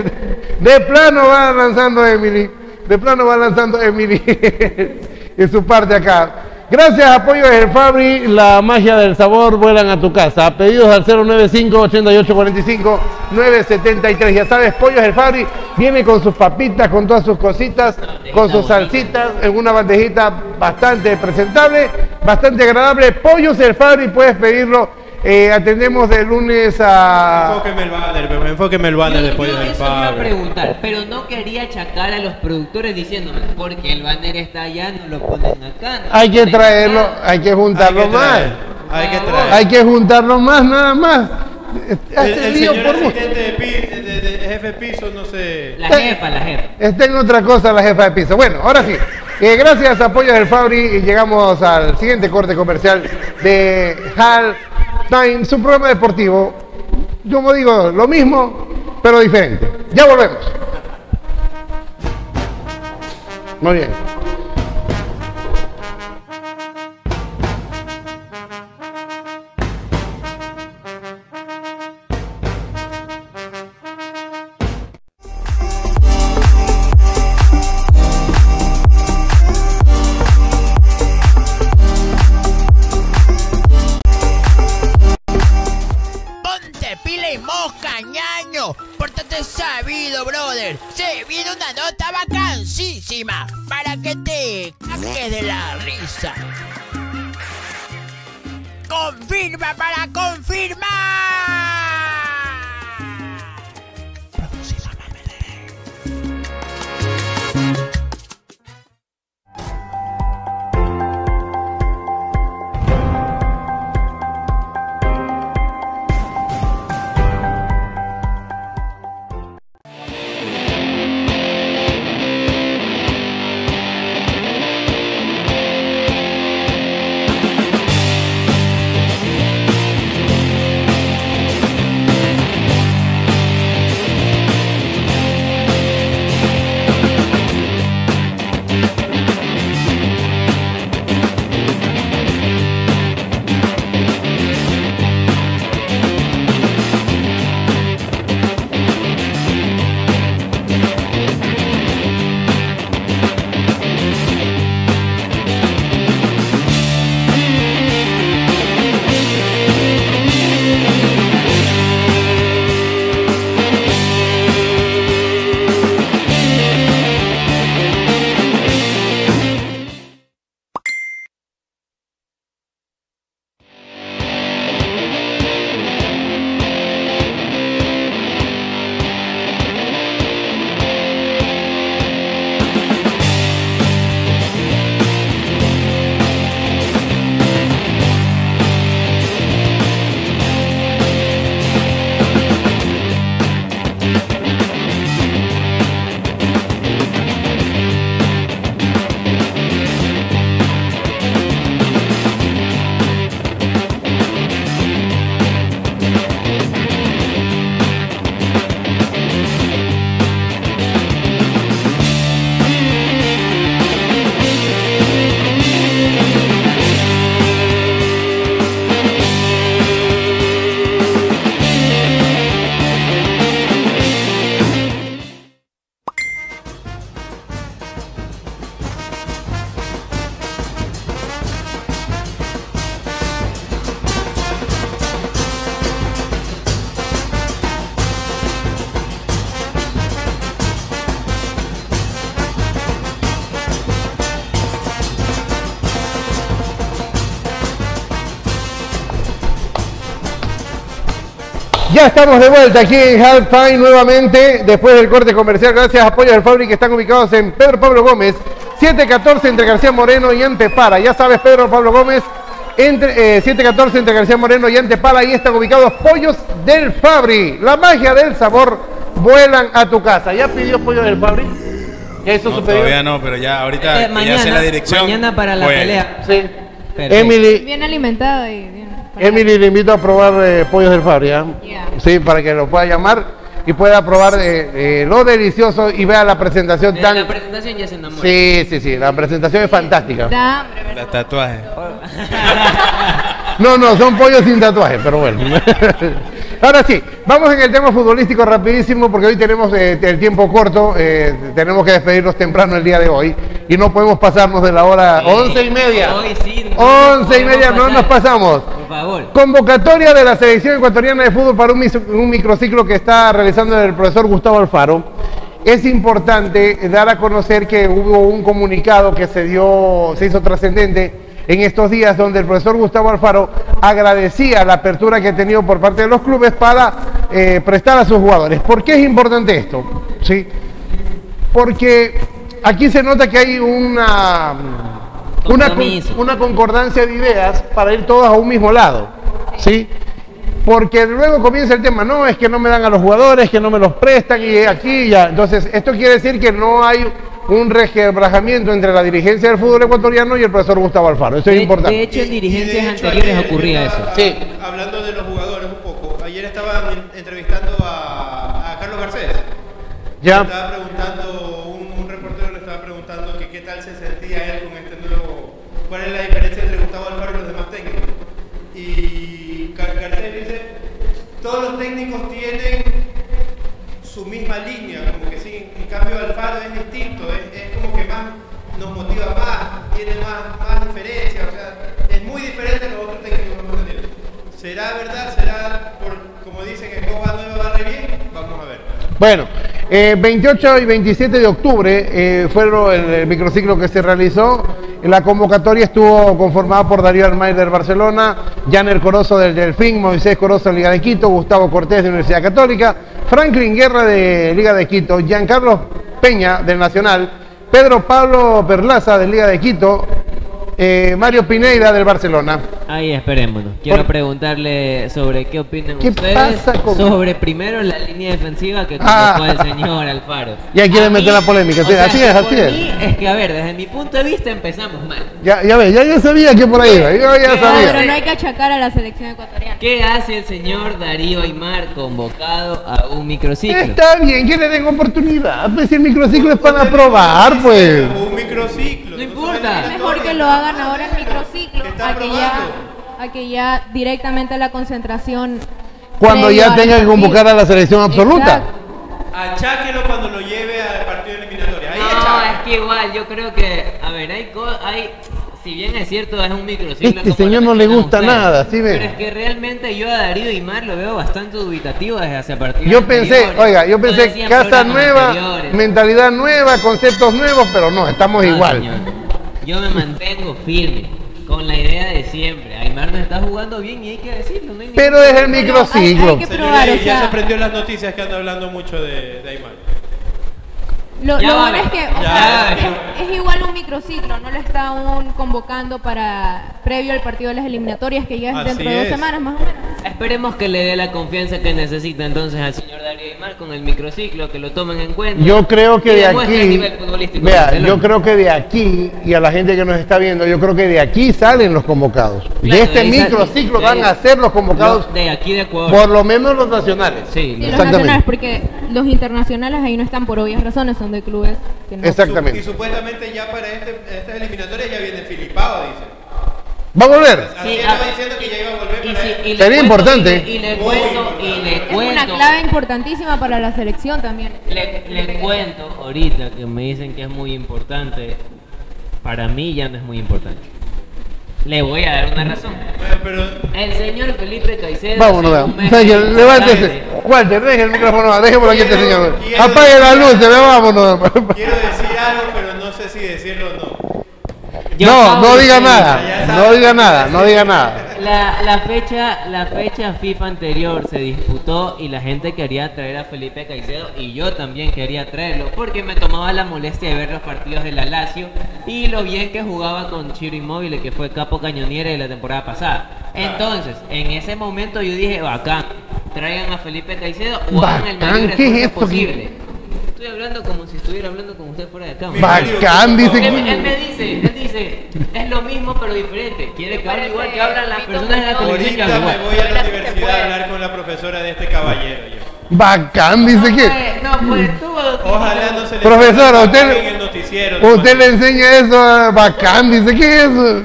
[SPEAKER 2] De plano va lanzando Emily, de plano va lanzando Emily *laughs* en su parte acá. Gracias, apoyo del Fabri, la magia del sabor vuelan a tu casa. Pedidos al 095-8845-973. Ya sabes, Pollos del Fabri viene con sus papitas, con todas sus cositas, con sus salsitas, en una bandejita bastante presentable, bastante agradable. Pollos del Fabri, puedes pedirlo. Eh, atendemos de lunes a.
[SPEAKER 1] Enfóqueme el banner, pero enfóqueme el banner de
[SPEAKER 3] Yo-
[SPEAKER 1] pollo
[SPEAKER 3] yo
[SPEAKER 1] del
[SPEAKER 3] eso iba a preguntar, pero no quería achacar a los productores diciéndome, porque el banner está allá, no lo ponen acá. no
[SPEAKER 2] Hay que traerlo,
[SPEAKER 3] acá.
[SPEAKER 2] hay que
[SPEAKER 1] Hay
[SPEAKER 2] juntarlo
[SPEAKER 1] que
[SPEAKER 2] más.
[SPEAKER 1] hay que traer.
[SPEAKER 2] Hay que juntarlo más, nada más.
[SPEAKER 1] El,
[SPEAKER 2] Este
[SPEAKER 1] el señor
[SPEAKER 2] por
[SPEAKER 1] asistente de, pi- de- de- de jefe piso, no sé.
[SPEAKER 3] La jefa, la jefa.
[SPEAKER 2] Está en otra cosa la jefa de piso. Bueno, ahora sí. Eh, gracias a Apoyo del Fabri y llegamos al siguiente corte comercial de Hal Time, su programa deportivo. Yo como digo, lo mismo, pero diferente. Ya volvemos. Muy bien.
[SPEAKER 6] Para
[SPEAKER 2] Ya estamos de vuelta aquí en Halftime nuevamente, después del corte comercial, gracias a Apoyo del Fabri que están ubicados en Pedro Pablo Gómez, 714 entre García Moreno y Antepara. Ya sabes, Pedro Pablo Gómez, entre, eh, 714 entre García Moreno y Antepara, ahí están ubicados Pollos del Fabri. La magia del sabor vuelan a tu casa. ¿Ya pidió Pollo del Fabri? ¿Ya hizo
[SPEAKER 5] No,
[SPEAKER 2] su pedido?
[SPEAKER 5] todavía no, pero ya ahorita
[SPEAKER 3] Eh,
[SPEAKER 5] que ya sé la dirección.
[SPEAKER 3] mañana para la
[SPEAKER 5] ir.
[SPEAKER 3] pelea.
[SPEAKER 2] Sí.
[SPEAKER 3] Perfecto.
[SPEAKER 2] Emily,
[SPEAKER 4] Bien alimentado y bien.
[SPEAKER 2] Emily le invito a probar eh, pollos del Fabri, ¿ah?
[SPEAKER 4] Ya.
[SPEAKER 2] Sí, para que lo pueda llamar y pueda probar eh, eh, lo delicioso y vea la presentación
[SPEAKER 3] En
[SPEAKER 2] tan...
[SPEAKER 3] la presentación ya se enamora.
[SPEAKER 2] Sí, sí, sí, la presentación es fantástica.
[SPEAKER 4] Da hambre.
[SPEAKER 5] Los tatuajes.
[SPEAKER 2] No, no, son pollos sin tatuaje, pero bueno. *laughs* Ahora sí, vamos en el tema futbolístico rapidísimo porque hoy tenemos eh, el tiempo corto, eh, tenemos que despedirnos temprano el día de hoy y no podemos pasarnos de la hora
[SPEAKER 3] Sí,
[SPEAKER 2] once y media.
[SPEAKER 3] hoy sí, no
[SPEAKER 2] once y media, no nos pasamos.
[SPEAKER 3] Por favor.
[SPEAKER 2] Convocatoria de la selección ecuatoriana de fútbol para un microciclo que está realizando el profesor Gustavo Alfaro. Es importante dar a conocer que hubo un comunicado que se dio, se hizo trascendente en estos días donde el profesor Gustavo Alfaro agradecía la apertura que ha tenido por parte de los clubes para eh, prestar a sus jugadores. ¿Por qué es importante esto? ¿Sí? Porque aquí se nota que hay una, una, una concordancia de ideas para ir todos a un mismo lado. ¿Sí? Porque luego comienza el tema, no, es que no me dan a los jugadores, que no me los prestan y aquí ya. Entonces, esto quiere decir que no hay un regebrajamiento entre la dirigencia del fútbol ecuatoriano y el profesor Gustavo Alfaro. Eso es
[SPEAKER 3] De,
[SPEAKER 2] importante.
[SPEAKER 3] de hecho, en dirigencias
[SPEAKER 1] hecho,
[SPEAKER 3] anteriores
[SPEAKER 1] ayer
[SPEAKER 3] ocurría eso.
[SPEAKER 2] Sí.
[SPEAKER 1] Hablando de los jugadores un poco, ayer estaban en- entrevistando a, a Carlos Garcés.
[SPEAKER 2] Ya.
[SPEAKER 1] Estaba preguntando, un, un reportero le estaba preguntando que qué tal se sentía él con este nuevo, cuál es la diferencia entre Gustavo Alfaro y los demás técnicos. Y Car- Garcés dice, todos los técnicos tienen su misma línea, como que sí, en cambio Alfaro es distinto, es, como que más nos motiva más, tiene más, más diferencia, o sea, es muy diferente a los otros técnicos que hemos tenido. ¿Será verdad? ¿Será, por, como dicen, que Coba Nueva barre bien? Vamos a ver.
[SPEAKER 2] Bueno, eh, 28 y 27 de octubre eh, fueron el microciclo que se realizó. La convocatoria estuvo conformada por Darío Armay del Barcelona, Janer Corozo del Delfín, Moisés Corozo de Liga de Quito, Gustavo Cortés de Universidad Católica, Franklin Guerra de Liga de Quito, Giancarlo Peña del Nacional, Pedro Pablo Perlaza de Liga de Quito, eh, Mario Pineira del Barcelona.
[SPEAKER 3] Ahí esperémonos. Quiero
[SPEAKER 2] Por-
[SPEAKER 3] preguntarle sobre qué opinan
[SPEAKER 2] ¿Qué
[SPEAKER 3] ustedes
[SPEAKER 2] pasa con-
[SPEAKER 3] sobre primero la línea defensiva que
[SPEAKER 2] Ah.
[SPEAKER 3] convocó el señor Alfaro.
[SPEAKER 2] Ya quiere meter la polémica,
[SPEAKER 3] o
[SPEAKER 2] sí,
[SPEAKER 3] sea,
[SPEAKER 2] así es, así es.
[SPEAKER 3] mí, es que a ver, desde mi punto de vista empezamos mal.
[SPEAKER 2] Ya, ya ves, ya, ya sabía que por ahí iba, yo ya sabía.
[SPEAKER 4] Pero no hay que achacar a la selección ecuatoriana.
[SPEAKER 3] ¿Qué hace el señor Darío Aymar convocado a un microciclo?
[SPEAKER 2] Está bien, que le den oportunidad. Pues si el microciclo es para probar, pues.
[SPEAKER 1] Un microciclo.
[SPEAKER 3] No importa.
[SPEAKER 4] Es mejor que lo hagan ahora en microciclo a que, ya. A que ya directamente la concentración.
[SPEAKER 2] Cuando ya tenga que convocar a la selección absoluta.
[SPEAKER 1] Acháquelo cuando lo lleve al partido eliminatorio. Ahí
[SPEAKER 3] No,
[SPEAKER 1] acháquelo.
[SPEAKER 3] es que igual, yo creo que, a ver, hay, co- hay si bien es cierto, es un microciclo.
[SPEAKER 2] Este señor no le gusta
[SPEAKER 3] ustedes.
[SPEAKER 2] nada, ¿sí ve?
[SPEAKER 3] Pero es que realmente yo a Darío Aymar lo veo bastante dubitativo desde hace partidos
[SPEAKER 2] Yo pensé, oiga, yo pensé casa nueva,
[SPEAKER 3] anteriores.
[SPEAKER 2] mentalidad nueva, conceptos nuevos, pero no, estamos
[SPEAKER 3] No,
[SPEAKER 2] igual.
[SPEAKER 3] señor. Yo me mantengo firme con la idea de siempre. Aymar no está jugando bien y hay que decirlo. No hay
[SPEAKER 2] Pero
[SPEAKER 3] ningún
[SPEAKER 2] es el
[SPEAKER 3] problema.
[SPEAKER 2] microciclo.
[SPEAKER 4] hay que probar,
[SPEAKER 1] ya,
[SPEAKER 4] o
[SPEAKER 1] ya
[SPEAKER 4] sea-
[SPEAKER 1] se aprendió las noticias que anda hablando mucho de, de Aymar.
[SPEAKER 4] Lo, lo bueno es que o sea, es, es igual un microciclo, no lo está aún convocando para previo al partido de las eliminatorias que ya es
[SPEAKER 1] Así
[SPEAKER 4] dentro de dos
[SPEAKER 1] es.
[SPEAKER 4] semanas más o menos.
[SPEAKER 3] Esperemos que le dé la confianza que necesita entonces al señor Darío Aymar con el microciclo, que lo tomen en cuenta.
[SPEAKER 2] Yo creo que de aquí,
[SPEAKER 3] nivel futbolístico
[SPEAKER 2] vea, yo creo que de aquí y a la gente que nos está viendo, yo creo que de aquí salen los convocados. de este
[SPEAKER 3] ahí sale-
[SPEAKER 2] microciclo
[SPEAKER 3] de
[SPEAKER 2] van a ser los convocados,
[SPEAKER 3] Lo- de aquí de Ecuador.
[SPEAKER 2] por lo menos los nacionales.
[SPEAKER 3] Sí, lo-
[SPEAKER 4] los nacionales, porque los internacionales ahí no están por obvias razones, son de clubes que no.
[SPEAKER 2] Exactamente.
[SPEAKER 1] Y supuestamente ya para este, estas eliminatorias ya viene Filipao, dice.
[SPEAKER 2] ¿Va a volver?
[SPEAKER 1] Así
[SPEAKER 3] Sí,
[SPEAKER 1] estaba
[SPEAKER 3] ah,
[SPEAKER 1] diciendo que ya iba a volver
[SPEAKER 3] Y
[SPEAKER 1] para
[SPEAKER 3] si- y
[SPEAKER 2] Sería
[SPEAKER 3] cuento-
[SPEAKER 2] importante.
[SPEAKER 3] Y, y le
[SPEAKER 1] Muy
[SPEAKER 3] cuento, y le
[SPEAKER 1] importante.
[SPEAKER 4] Es una clave importantísima para la selección también.
[SPEAKER 3] Le, le cuento ahorita que me dicen que es muy importante. Para mí ya no es muy importante. Le voy a dar una razón.
[SPEAKER 1] Pero
[SPEAKER 3] El señor Felipe Caicedo.
[SPEAKER 2] Vámonos, Señor, levántese. Walter, deje el micrófono, aquí este señor.
[SPEAKER 1] quiero
[SPEAKER 2] Apague la luz, se ve, vámonos.
[SPEAKER 1] quiero decir algo, pero no sé si decirlo o no.
[SPEAKER 2] No, diga nada, no diga nada, no diga nada.
[SPEAKER 3] La, la fecha la fecha FIFA anterior se disputó y la gente quería traer a Felipe Caicedo y yo también quería traerlo porque me tomaba la molestia de ver los partidos de la Lazio y lo bien que jugaba con Chiro Inmóvil que fue capo cañoniere de la temporada pasada. Entonces, en ese momento yo dije, bacán, traigan a Felipe Caicedo o hagan el mayor
[SPEAKER 2] ¿qué es
[SPEAKER 3] esfuerzo posible. Estoy hablando como si estuviera hablando con usted fuera de cámara.
[SPEAKER 2] Bacán, dice
[SPEAKER 3] Él, él
[SPEAKER 2] que.
[SPEAKER 3] me dice, él dice, es lo mismo pero diferente. Quiere que hable igual que hablan las personas de la televisión. que
[SPEAKER 1] Ahorita me voy a la universidad a hablar con la profesora de este caballero. yo.
[SPEAKER 2] Bacán, dice que.
[SPEAKER 3] Pues, No, pues tú. *laughs*
[SPEAKER 1] Ojalá no se le
[SPEAKER 2] Profesora, usted-
[SPEAKER 1] en el noticiero.
[SPEAKER 2] Usted le enseña eso a Bacán, dice que es eso.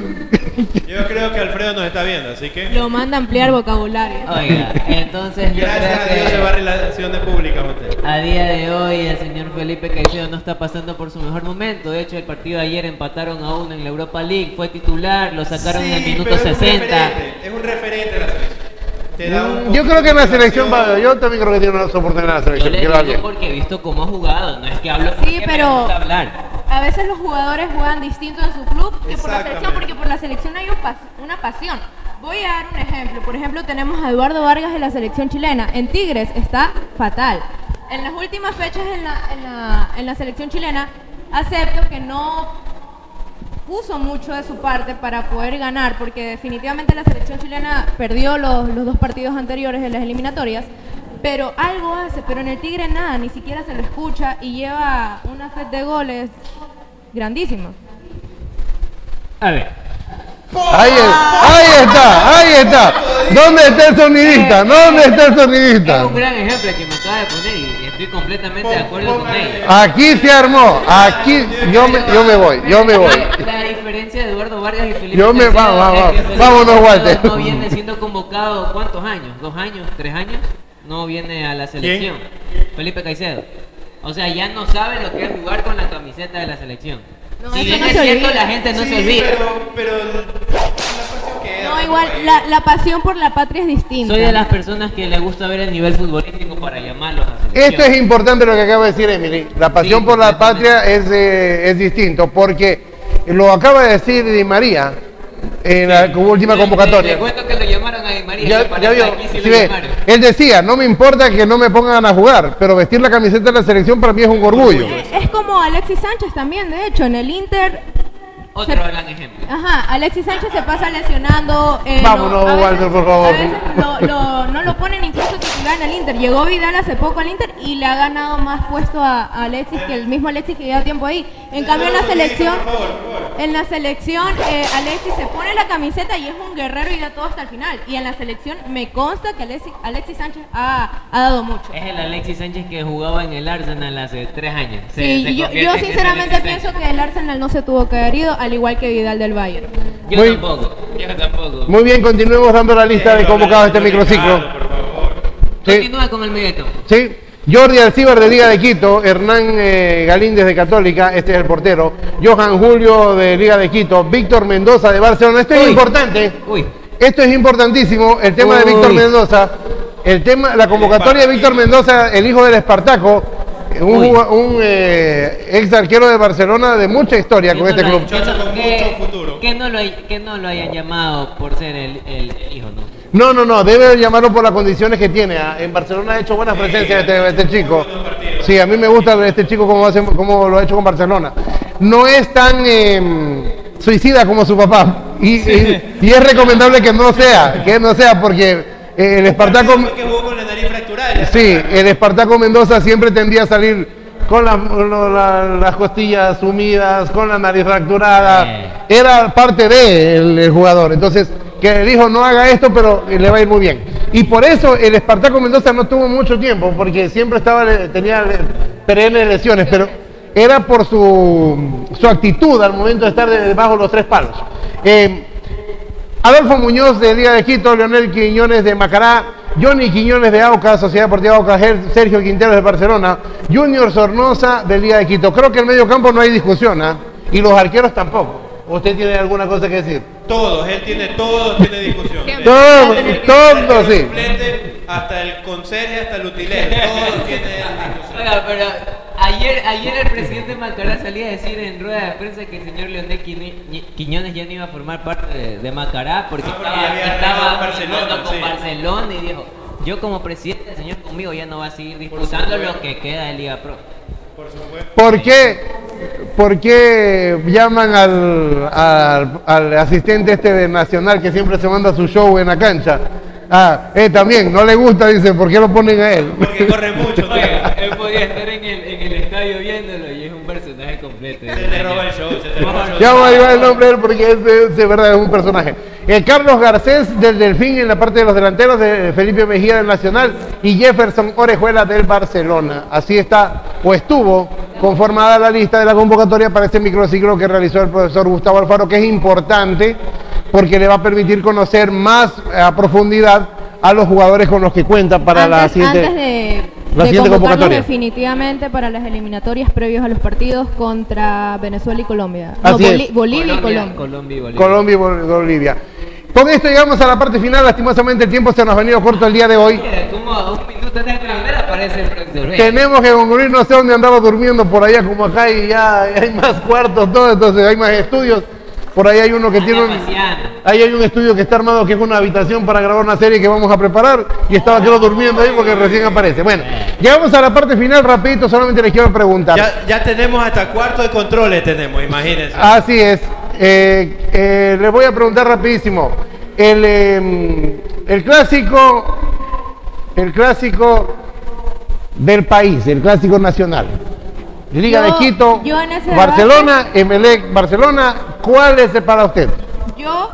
[SPEAKER 1] Yo creo que Alfredo nos está viendo, así que
[SPEAKER 4] Lo manda a ampliar vocabulario.
[SPEAKER 3] Oiga, entonces yo
[SPEAKER 1] gracias a Dios se va relaciones públicas usted.
[SPEAKER 3] a día de hoy el señor Felipe Caicedo no está pasando por su mejor momento. De hecho, el partido de ayer empataron a uno en la Europa League, fue titular, lo sacaron en el minuto
[SPEAKER 1] pero es un
[SPEAKER 3] 60.
[SPEAKER 1] referente, Es un referente de la selección. Te da un
[SPEAKER 2] Yo creo que en la selección va, yo también creo que tiene una oportunidad en la
[SPEAKER 3] Yo
[SPEAKER 2] selección.
[SPEAKER 3] le
[SPEAKER 2] lo haga
[SPEAKER 3] digo porque he visto cómo ha jugado, no es que hablo
[SPEAKER 4] Sí,
[SPEAKER 3] porque me
[SPEAKER 4] pero-
[SPEAKER 3] gusta hablar.
[SPEAKER 4] A veces los jugadores juegan distinto en su club que por la selección, porque por la selección hay un pas- una pasión. Voy a dar un ejemplo. Por ejemplo, tenemos a Eduardo Vargas de la selección chilena. En Tigres está fatal. En las últimas fechas en la, en la, en la selección chilena, acepto que no puso mucho de su parte para poder ganar, porque definitivamente la selección chilena perdió los, los dos partidos anteriores en las eliminatorias, pero algo hace, pero en el Tigre nada, ni siquiera se lo escucha y lleva una sed de goles grandísima.
[SPEAKER 3] A ver,
[SPEAKER 2] Ahí, es- ahí está, ahí está. ¿Dónde está el sonidista? ¿Dónde está el
[SPEAKER 3] es
[SPEAKER 2] sonidista?
[SPEAKER 3] un gran ejemplo que me acaba de poner y estoy completamente de acuerdo con él.
[SPEAKER 2] Aquí se armó, aquí yo me, yo me voy, yo me voy.
[SPEAKER 3] La diferencia de Eduardo Vargas y Felipe
[SPEAKER 2] Yo me-
[SPEAKER 3] Caicedo
[SPEAKER 2] vamos, vamos,
[SPEAKER 3] es que Felipe
[SPEAKER 2] vámonos, Walter.
[SPEAKER 3] No viene siendo convocado, ¿cuántos años? ¿Dos años? ¿Tres años? No viene a la selección. Felipe Caicedo. O sea, ya no sabe lo que es jugar con la camiseta de la selección.
[SPEAKER 4] No,
[SPEAKER 3] si bien
[SPEAKER 4] no
[SPEAKER 3] es cierto,
[SPEAKER 4] olvida.
[SPEAKER 3] la gente no
[SPEAKER 1] Sí,
[SPEAKER 3] se olvida.
[SPEAKER 1] Pero, pero la queda.
[SPEAKER 4] No, igual, la, la pasión por la patria es distinta.
[SPEAKER 3] Soy de las personas que le gusta ver el nivel futbolístico para llamarlos a selección.
[SPEAKER 2] Esto es importante lo que acaba de decir Emily. La pasión
[SPEAKER 3] Sí,
[SPEAKER 2] por la patria es, eh, es distinto, porque lo acaba de decir Di María en la como última convocatoria.
[SPEAKER 3] Le cuento que lo llamaron a Di María.
[SPEAKER 2] Ya, vio,
[SPEAKER 3] aquí sí
[SPEAKER 2] ve, él decía, no me importa que no me pongan a jugar, pero vestir la camiseta de la selección para mí es un orgullo.
[SPEAKER 4] Es como Alexis Sánchez también, de hecho, en el Inter
[SPEAKER 3] Otro gran ejemplo.
[SPEAKER 4] Ajá, Alexis Sánchez se pasa lesionando. eh,
[SPEAKER 2] Vámonos,
[SPEAKER 4] a veces-
[SPEAKER 2] Walter, por favor.
[SPEAKER 4] a veces lo- lo- no lo ponen incluso titular en el Inter. Llegó Vidal hace poco al Inter y le ha ganado más puesto a, a Alexis que el mismo Alexis que lleva tiempo ahí. En cambio, en la selección, en la selección, eh, Alexis se pone la camiseta y es un guerrero y da todo hasta el final. Y en la selección me consta que Alexis, Alexis Sánchez ha, ha dado mucho.
[SPEAKER 3] Es el Alexis Sánchez que jugaba en el Arsenal hace tres años. Se-
[SPEAKER 4] Sí,
[SPEAKER 3] se
[SPEAKER 4] yo, yo sinceramente pienso que el Arsenal no se tuvo que haber ido, al igual que Vidal del Bayern.
[SPEAKER 3] Yo
[SPEAKER 2] Muy-
[SPEAKER 3] tampoco. Yo tampoco.
[SPEAKER 2] Muy bien, continuemos dando la lista de convocados de este microciclo. Sí.
[SPEAKER 3] Continúa con el medio
[SPEAKER 2] Sí. Jordi Alcibar de Liga de Quito, Hernán eh, Galíndez de Católica, este es el portero, Johan Julio de Liga de Quito, Víctor Mendoza de Barcelona. Esto es
[SPEAKER 3] Uy.
[SPEAKER 2] importante.
[SPEAKER 3] Uy.
[SPEAKER 2] Esto es importantísimo, el tema de. Víctor Mendoza, el tema, la convocatoria de Víctor Mendoza, el hijo del Espartaco, un, eh, ex arquero de Barcelona de mucha historia con
[SPEAKER 3] Que
[SPEAKER 2] este club.
[SPEAKER 1] con
[SPEAKER 3] que-
[SPEAKER 1] mucho futuro.
[SPEAKER 3] Que no, lo, hay- que no lo hayan llamado por ser el, el hijo, ¿no?
[SPEAKER 2] No, no, no, debe llamarlo por las condiciones que tiene. ah. En Barcelona ha hecho buenas presencias este, este chico. Sí, a mí me gusta este chico como, hace, como lo ha hecho con Barcelona. No es tan eh, suicida como su papá. Y, y- y es recomendable que no sea, que no sea, porque el Espartaco...
[SPEAKER 1] Fue que jugó con la nariz fracturada.
[SPEAKER 2] Sí, el Espartaco Mendoza siempre tendía a salir con las, la- las costillas sumidas, con la nariz fracturada.
[SPEAKER 3] Eh.
[SPEAKER 2] Era parte de el, el jugador. Entonces, que el hijo no haga esto, pero le va a ir muy bien. Y por eso el Espartaco Mendoza no tuvo mucho tiempo, porque siempre estaba tenía perennes lesiones, pero era por su, su actitud al momento de estar debajo de los tres palos. Eh, Adolfo Muñoz de Liga de Quito, Leonel Quiñones de Macará, Johnny Quiñones de Aucas, Sociedad Deportiva Aucas, Sergio Quinteros de Barcelona, Junior Sornosa de Liga de Quito. Creo que el medio campo no hay discusión, ¿ah? Y los arqueros tampoco. ¿Usted tiene alguna cosa que decir?
[SPEAKER 1] Todos, él tiene todos, tiene discusión.
[SPEAKER 2] Todo, todo, sí.
[SPEAKER 1] Hasta el conserje, hasta el utilero, todos tienen discusión.
[SPEAKER 3] Oiga, pero ayer, ayer el presidente Macará salía a decir en rueda de prensa que el señor Leonel Quiñe- Quiñones ya no iba a formar parte de, de Macará porque
[SPEAKER 1] Ah,
[SPEAKER 3] estaba,
[SPEAKER 1] Barcelona,
[SPEAKER 3] con
[SPEAKER 1] sí.
[SPEAKER 3] Barcelona y dijo, yo como presidente, el señor conmigo ya no va a seguir disputando lo que queda de Liga Pro.
[SPEAKER 1] Por supuesto.
[SPEAKER 2] ¿Por qué, por qué llaman al, al- al asistente este de Nacional que siempre se manda su show en la cancha? Ah, eh, también, no le gusta, dice, ¿por qué lo ponen a él?
[SPEAKER 1] Porque corre mucho.
[SPEAKER 3] él podía estar estadio viéndolo y es un personaje completo.
[SPEAKER 1] Se te roba el show, se te roba el show.
[SPEAKER 2] Ya voy a llevar el nombre de él porque es de, de verdad es un personaje. Eh, Carlos Garcés del Delfín en la parte de los delanteros, de Felipe Mejía del Nacional y Jefferson Orejuela del Barcelona. Así está, o estuvo conformada la lista de la convocatoria para este microciclo que realizó el profesor Gustavo Alfaro, que es importante porque le va a permitir conocer más a profundidad a los jugadores con los que cuenta para la
[SPEAKER 4] antes,
[SPEAKER 2] siguiente.
[SPEAKER 4] antes de,
[SPEAKER 2] la
[SPEAKER 4] de
[SPEAKER 2] siguiente
[SPEAKER 4] convocarlos
[SPEAKER 2] convocatoria.
[SPEAKER 4] definitivamente para las eliminatorias previos a los partidos contra Venezuela y Colombia. No,
[SPEAKER 2] Así es.
[SPEAKER 4] Boli- Bolivia y Colombia.
[SPEAKER 3] Colombia y Bolivia.
[SPEAKER 2] Colombia y Bol- Bolivia. Con esto llegamos a la parte final. Lastimosamente el tiempo se nos ha venido corto el día de hoy.
[SPEAKER 3] Como un minuto de aparece el.
[SPEAKER 2] Tenemos que concluir, no sé dónde andaba durmiendo por allá, como acá y ya hay más cuartos, todo, entonces hay más estudios. Por ahí hay uno que tiene un, ahí hay un estudio que está armado que es una habitación para grabar una serie que vamos a preparar y estaba quedó durmiendo ahí porque recién aparece. Bueno, llegamos a la parte final rapidito, solamente les quiero preguntar.
[SPEAKER 1] Ya, ya tenemos hasta cuarto de controles, tenemos, imagínense.
[SPEAKER 2] Así es. Eh, eh, les voy a preguntar rapidísimo. El, eh, el clásico, el clásico del país, el clásico nacional. Liga
[SPEAKER 4] Yo-
[SPEAKER 2] de Quito, Barcelona, Emelec, Barcelona. ¿Cuál es para usted?
[SPEAKER 4] Yo,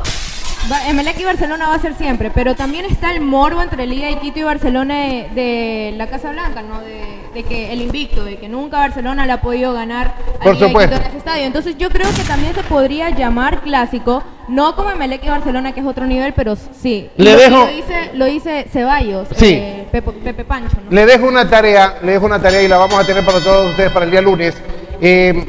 [SPEAKER 4] Emelec y Barcelona va a ser siempre, pero también está el morbo entre Liga de Quito y Barcelona de, de la Casa Blanca, ¿no? De, de que el invicto, de que nunca Barcelona le ha podido ganar a
[SPEAKER 2] Por
[SPEAKER 4] Liga
[SPEAKER 2] supuesto.
[SPEAKER 4] Quito en ese estadio. Entonces yo creo que también se podría llamar clásico, no como Emelec y Barcelona, que es otro nivel, pero sí. Y
[SPEAKER 2] Le
[SPEAKER 4] lo, y
[SPEAKER 2] dejo-
[SPEAKER 4] lo dice, lo dice Ceballos,
[SPEAKER 2] Sí.
[SPEAKER 4] eh, Pepe, Pepe Pancho, ¿no?
[SPEAKER 2] Le dejo una tarea, le dejo una tarea y la vamos a tener para todos ustedes para el día lunes. Eh,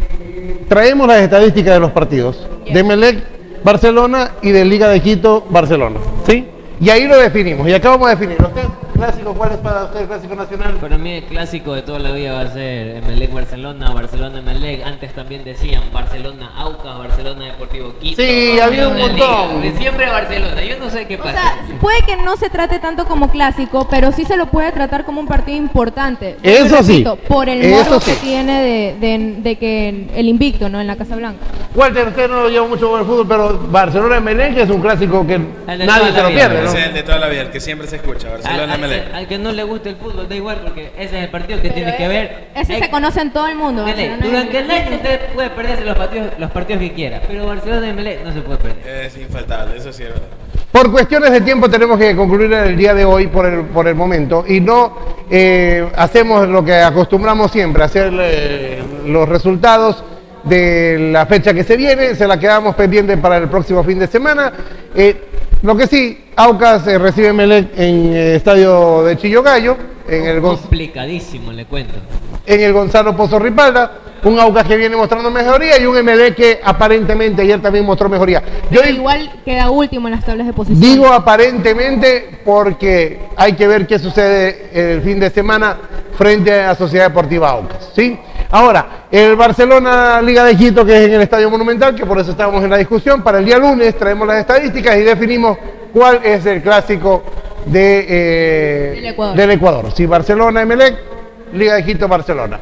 [SPEAKER 2] traemos las estadísticas de los partidos de Melec, Barcelona y de Liga de Quito, Barcelona. ¿Sí? Y ahí lo definimos. Y acá vamos a definir. ¿Usted, clásico, cuál es para usted el clásico nacional?
[SPEAKER 3] Para mí el clásico de toda la vida va a ser Emelec Barcelona, Barcelona Emelec. Antes también decían Barcelona Aucas, Barcelona Deportivo Quito.
[SPEAKER 2] Sí, había un montón.
[SPEAKER 3] Liga. Siempre Barcelona. Yo no sé qué
[SPEAKER 4] O
[SPEAKER 3] pasa.
[SPEAKER 4] sea, puede que no se trate tanto como clásico, pero sí se lo puede tratar como un partido importante.
[SPEAKER 2] Eso sí,
[SPEAKER 4] Por el
[SPEAKER 2] sí.
[SPEAKER 4] que tiene de, de- de que el invicto, ¿no? En la Casa Blanca.
[SPEAKER 2] Walter, usted no lo lleva mucho con el fútbol, pero Barcelona Melec es un clásico que nadie se lo
[SPEAKER 3] vida,
[SPEAKER 2] pierde, ¿no?
[SPEAKER 5] Ese es el de toda la vida, el que siempre se escucha,
[SPEAKER 3] Al, Al que, no le guste el fútbol, da igual, porque ese es el partido que
[SPEAKER 4] Pero
[SPEAKER 3] tiene que ver.
[SPEAKER 4] Ese se conoce en todo el mundo.
[SPEAKER 3] Durante el año usted puede perderse los partidos, los partidos que quiera, pero Barcelona y Emelec no se puede perder.
[SPEAKER 5] Es infaltable, eso sí es verdad.
[SPEAKER 2] Por cuestiones de tiempo tenemos que concluir el día de hoy por el, por el momento y no eh, hacemos lo que acostumbramos siempre, hacer eh, los resultados de la fecha que se viene, se la quedamos pendiente para el próximo fin de semana. Eh, lo que sí, Aucas eh, recibe Melec en el estadio de Chillogallo, en el, Gonz-
[SPEAKER 3] Complicadísimo, le cuento.
[SPEAKER 2] en el Gonzalo Pozo Ripalda. Un Aucas que viene mostrando mejoría y un MD que aparentemente ayer también mostró mejoría. Yo
[SPEAKER 4] Pero igual queda último en las tablas de posición.
[SPEAKER 2] Digo aparentemente porque hay que ver qué sucede el fin de semana frente a Sociedad Deportiva Aucas, ¿sí? Ahora, el Barcelona Liga de Quito, que es en el Estadio Monumental, que por eso estábamos en la discusión, para el día lunes traemos las estadísticas y definimos cuál es el clásico de, eh,
[SPEAKER 4] Del Ecuador.
[SPEAKER 2] del Ecuador. Si Barcelona, Emelec, Liga de Quito, Barcelona.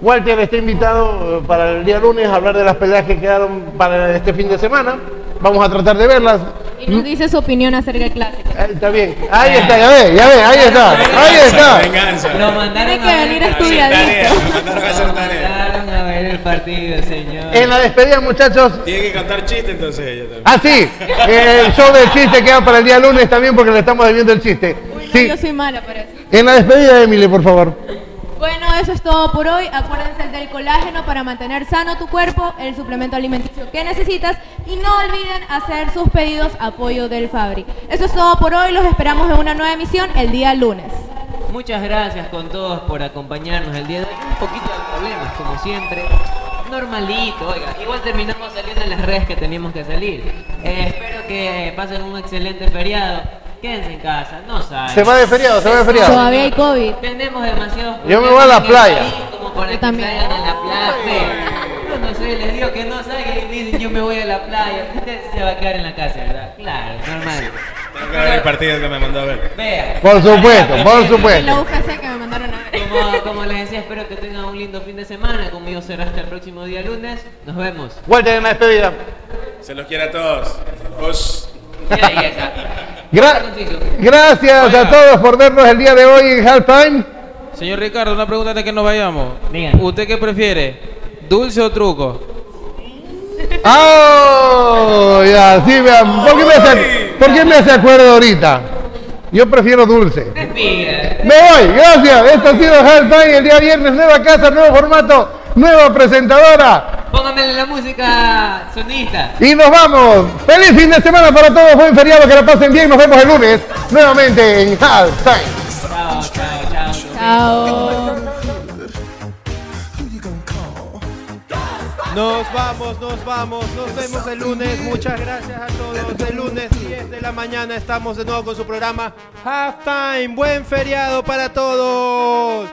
[SPEAKER 2] Walter está invitado eh, para el día lunes a hablar de las peleas que quedaron para este fin de semana. Vamos a tratar de verlas.
[SPEAKER 4] Y nos dice su opinión acerca del clásico.
[SPEAKER 2] Ahí está bien. Ahí está, ya ve, ya ve, ahí está. Ahí está.
[SPEAKER 5] Venganza.
[SPEAKER 3] Lo mandaron
[SPEAKER 4] que
[SPEAKER 3] a
[SPEAKER 4] venir estudiadito.
[SPEAKER 5] Me mandaron a hacer
[SPEAKER 3] Lo
[SPEAKER 5] tarea.
[SPEAKER 3] mandaron a ver el partido, señor.
[SPEAKER 2] En la despedida, muchachos.
[SPEAKER 5] Tiene que cantar chiste entonces ella también.
[SPEAKER 2] Ah, sí. El show del chiste queda para el día lunes también porque le estamos debiendo el chiste.
[SPEAKER 4] Uy, no,
[SPEAKER 2] Sí.
[SPEAKER 4] yo soy mala para eso.
[SPEAKER 2] En la despedida, Emily, por favor.
[SPEAKER 4] Bueno, eso es todo por hoy. Acuérdense del colágeno para mantener sano tu cuerpo, el suplemento alimenticio que necesitas y no olviden hacer sus pedidos apoyo del Fabri. Eso es todo por hoy. Los esperamos en una nueva emisión el día lunes.
[SPEAKER 3] Muchas gracias con todos por acompañarnos el día de hoy. Un poquito de problemas, como siempre. Normalito, oiga. Igual terminamos saliendo en las redes que teníamos que salir. Eh, espero que pasen un excelente feriado. Quédense en casa, no salgan.
[SPEAKER 2] Se va de feriado, se va de feriado.
[SPEAKER 4] Todavía hay COVID.
[SPEAKER 3] Tenemos demasiados
[SPEAKER 2] Yo me voy a la playa.
[SPEAKER 3] país Como para
[SPEAKER 4] Yo
[SPEAKER 3] que
[SPEAKER 4] también.
[SPEAKER 3] salgan a la playa. Yo no sé, les digo que no salgan y dicen yo me voy a la playa. Usted se va a quedar en la casa, ¿verdad? Claro, normal.
[SPEAKER 5] Tengo que ver el partido que me mandó a ver.
[SPEAKER 3] Vea.
[SPEAKER 2] Por supuesto, por
[SPEAKER 4] la
[SPEAKER 2] supuesto.
[SPEAKER 4] UFC que me mandaron a ver.
[SPEAKER 3] Como, como les decía, espero que tengan un lindo fin de semana. Conmigo será hasta el próximo día lunes. Nos vemos.
[SPEAKER 2] Walter, en la despedida.
[SPEAKER 5] Se los quiere a todos. Os.
[SPEAKER 2] Gra- gracias a todos por vernos el día de hoy en Halftime.
[SPEAKER 7] Señor Ricardo, una pregunta antes que nos vayamos. ¿Usted qué prefiere? ¿Dulce o truco?
[SPEAKER 2] ¡Oh! Ya, sí, vean. ¿Por qué me hace, por qué me hace acuerdo ahorita? Yo prefiero dulce. Me voy, gracias. Esto ha sido Halftime el día viernes, nueva casa, nuevo formato, nueva presentadora.
[SPEAKER 3] Póngame la música sonista.
[SPEAKER 2] Y nos vamos. Feliz fin de semana para todos. Buen feriado. Que la pasen bien. Nos vemos el lunes nuevamente en Halftime.
[SPEAKER 3] Chao, chao, chao.
[SPEAKER 4] Chao.
[SPEAKER 1] Nos vamos, nos vamos, nos vemos el lunes. Muchas gracias a todos. El lunes 10 de la mañana estamos de nuevo con su programa Halftime. Buen feriado para todos.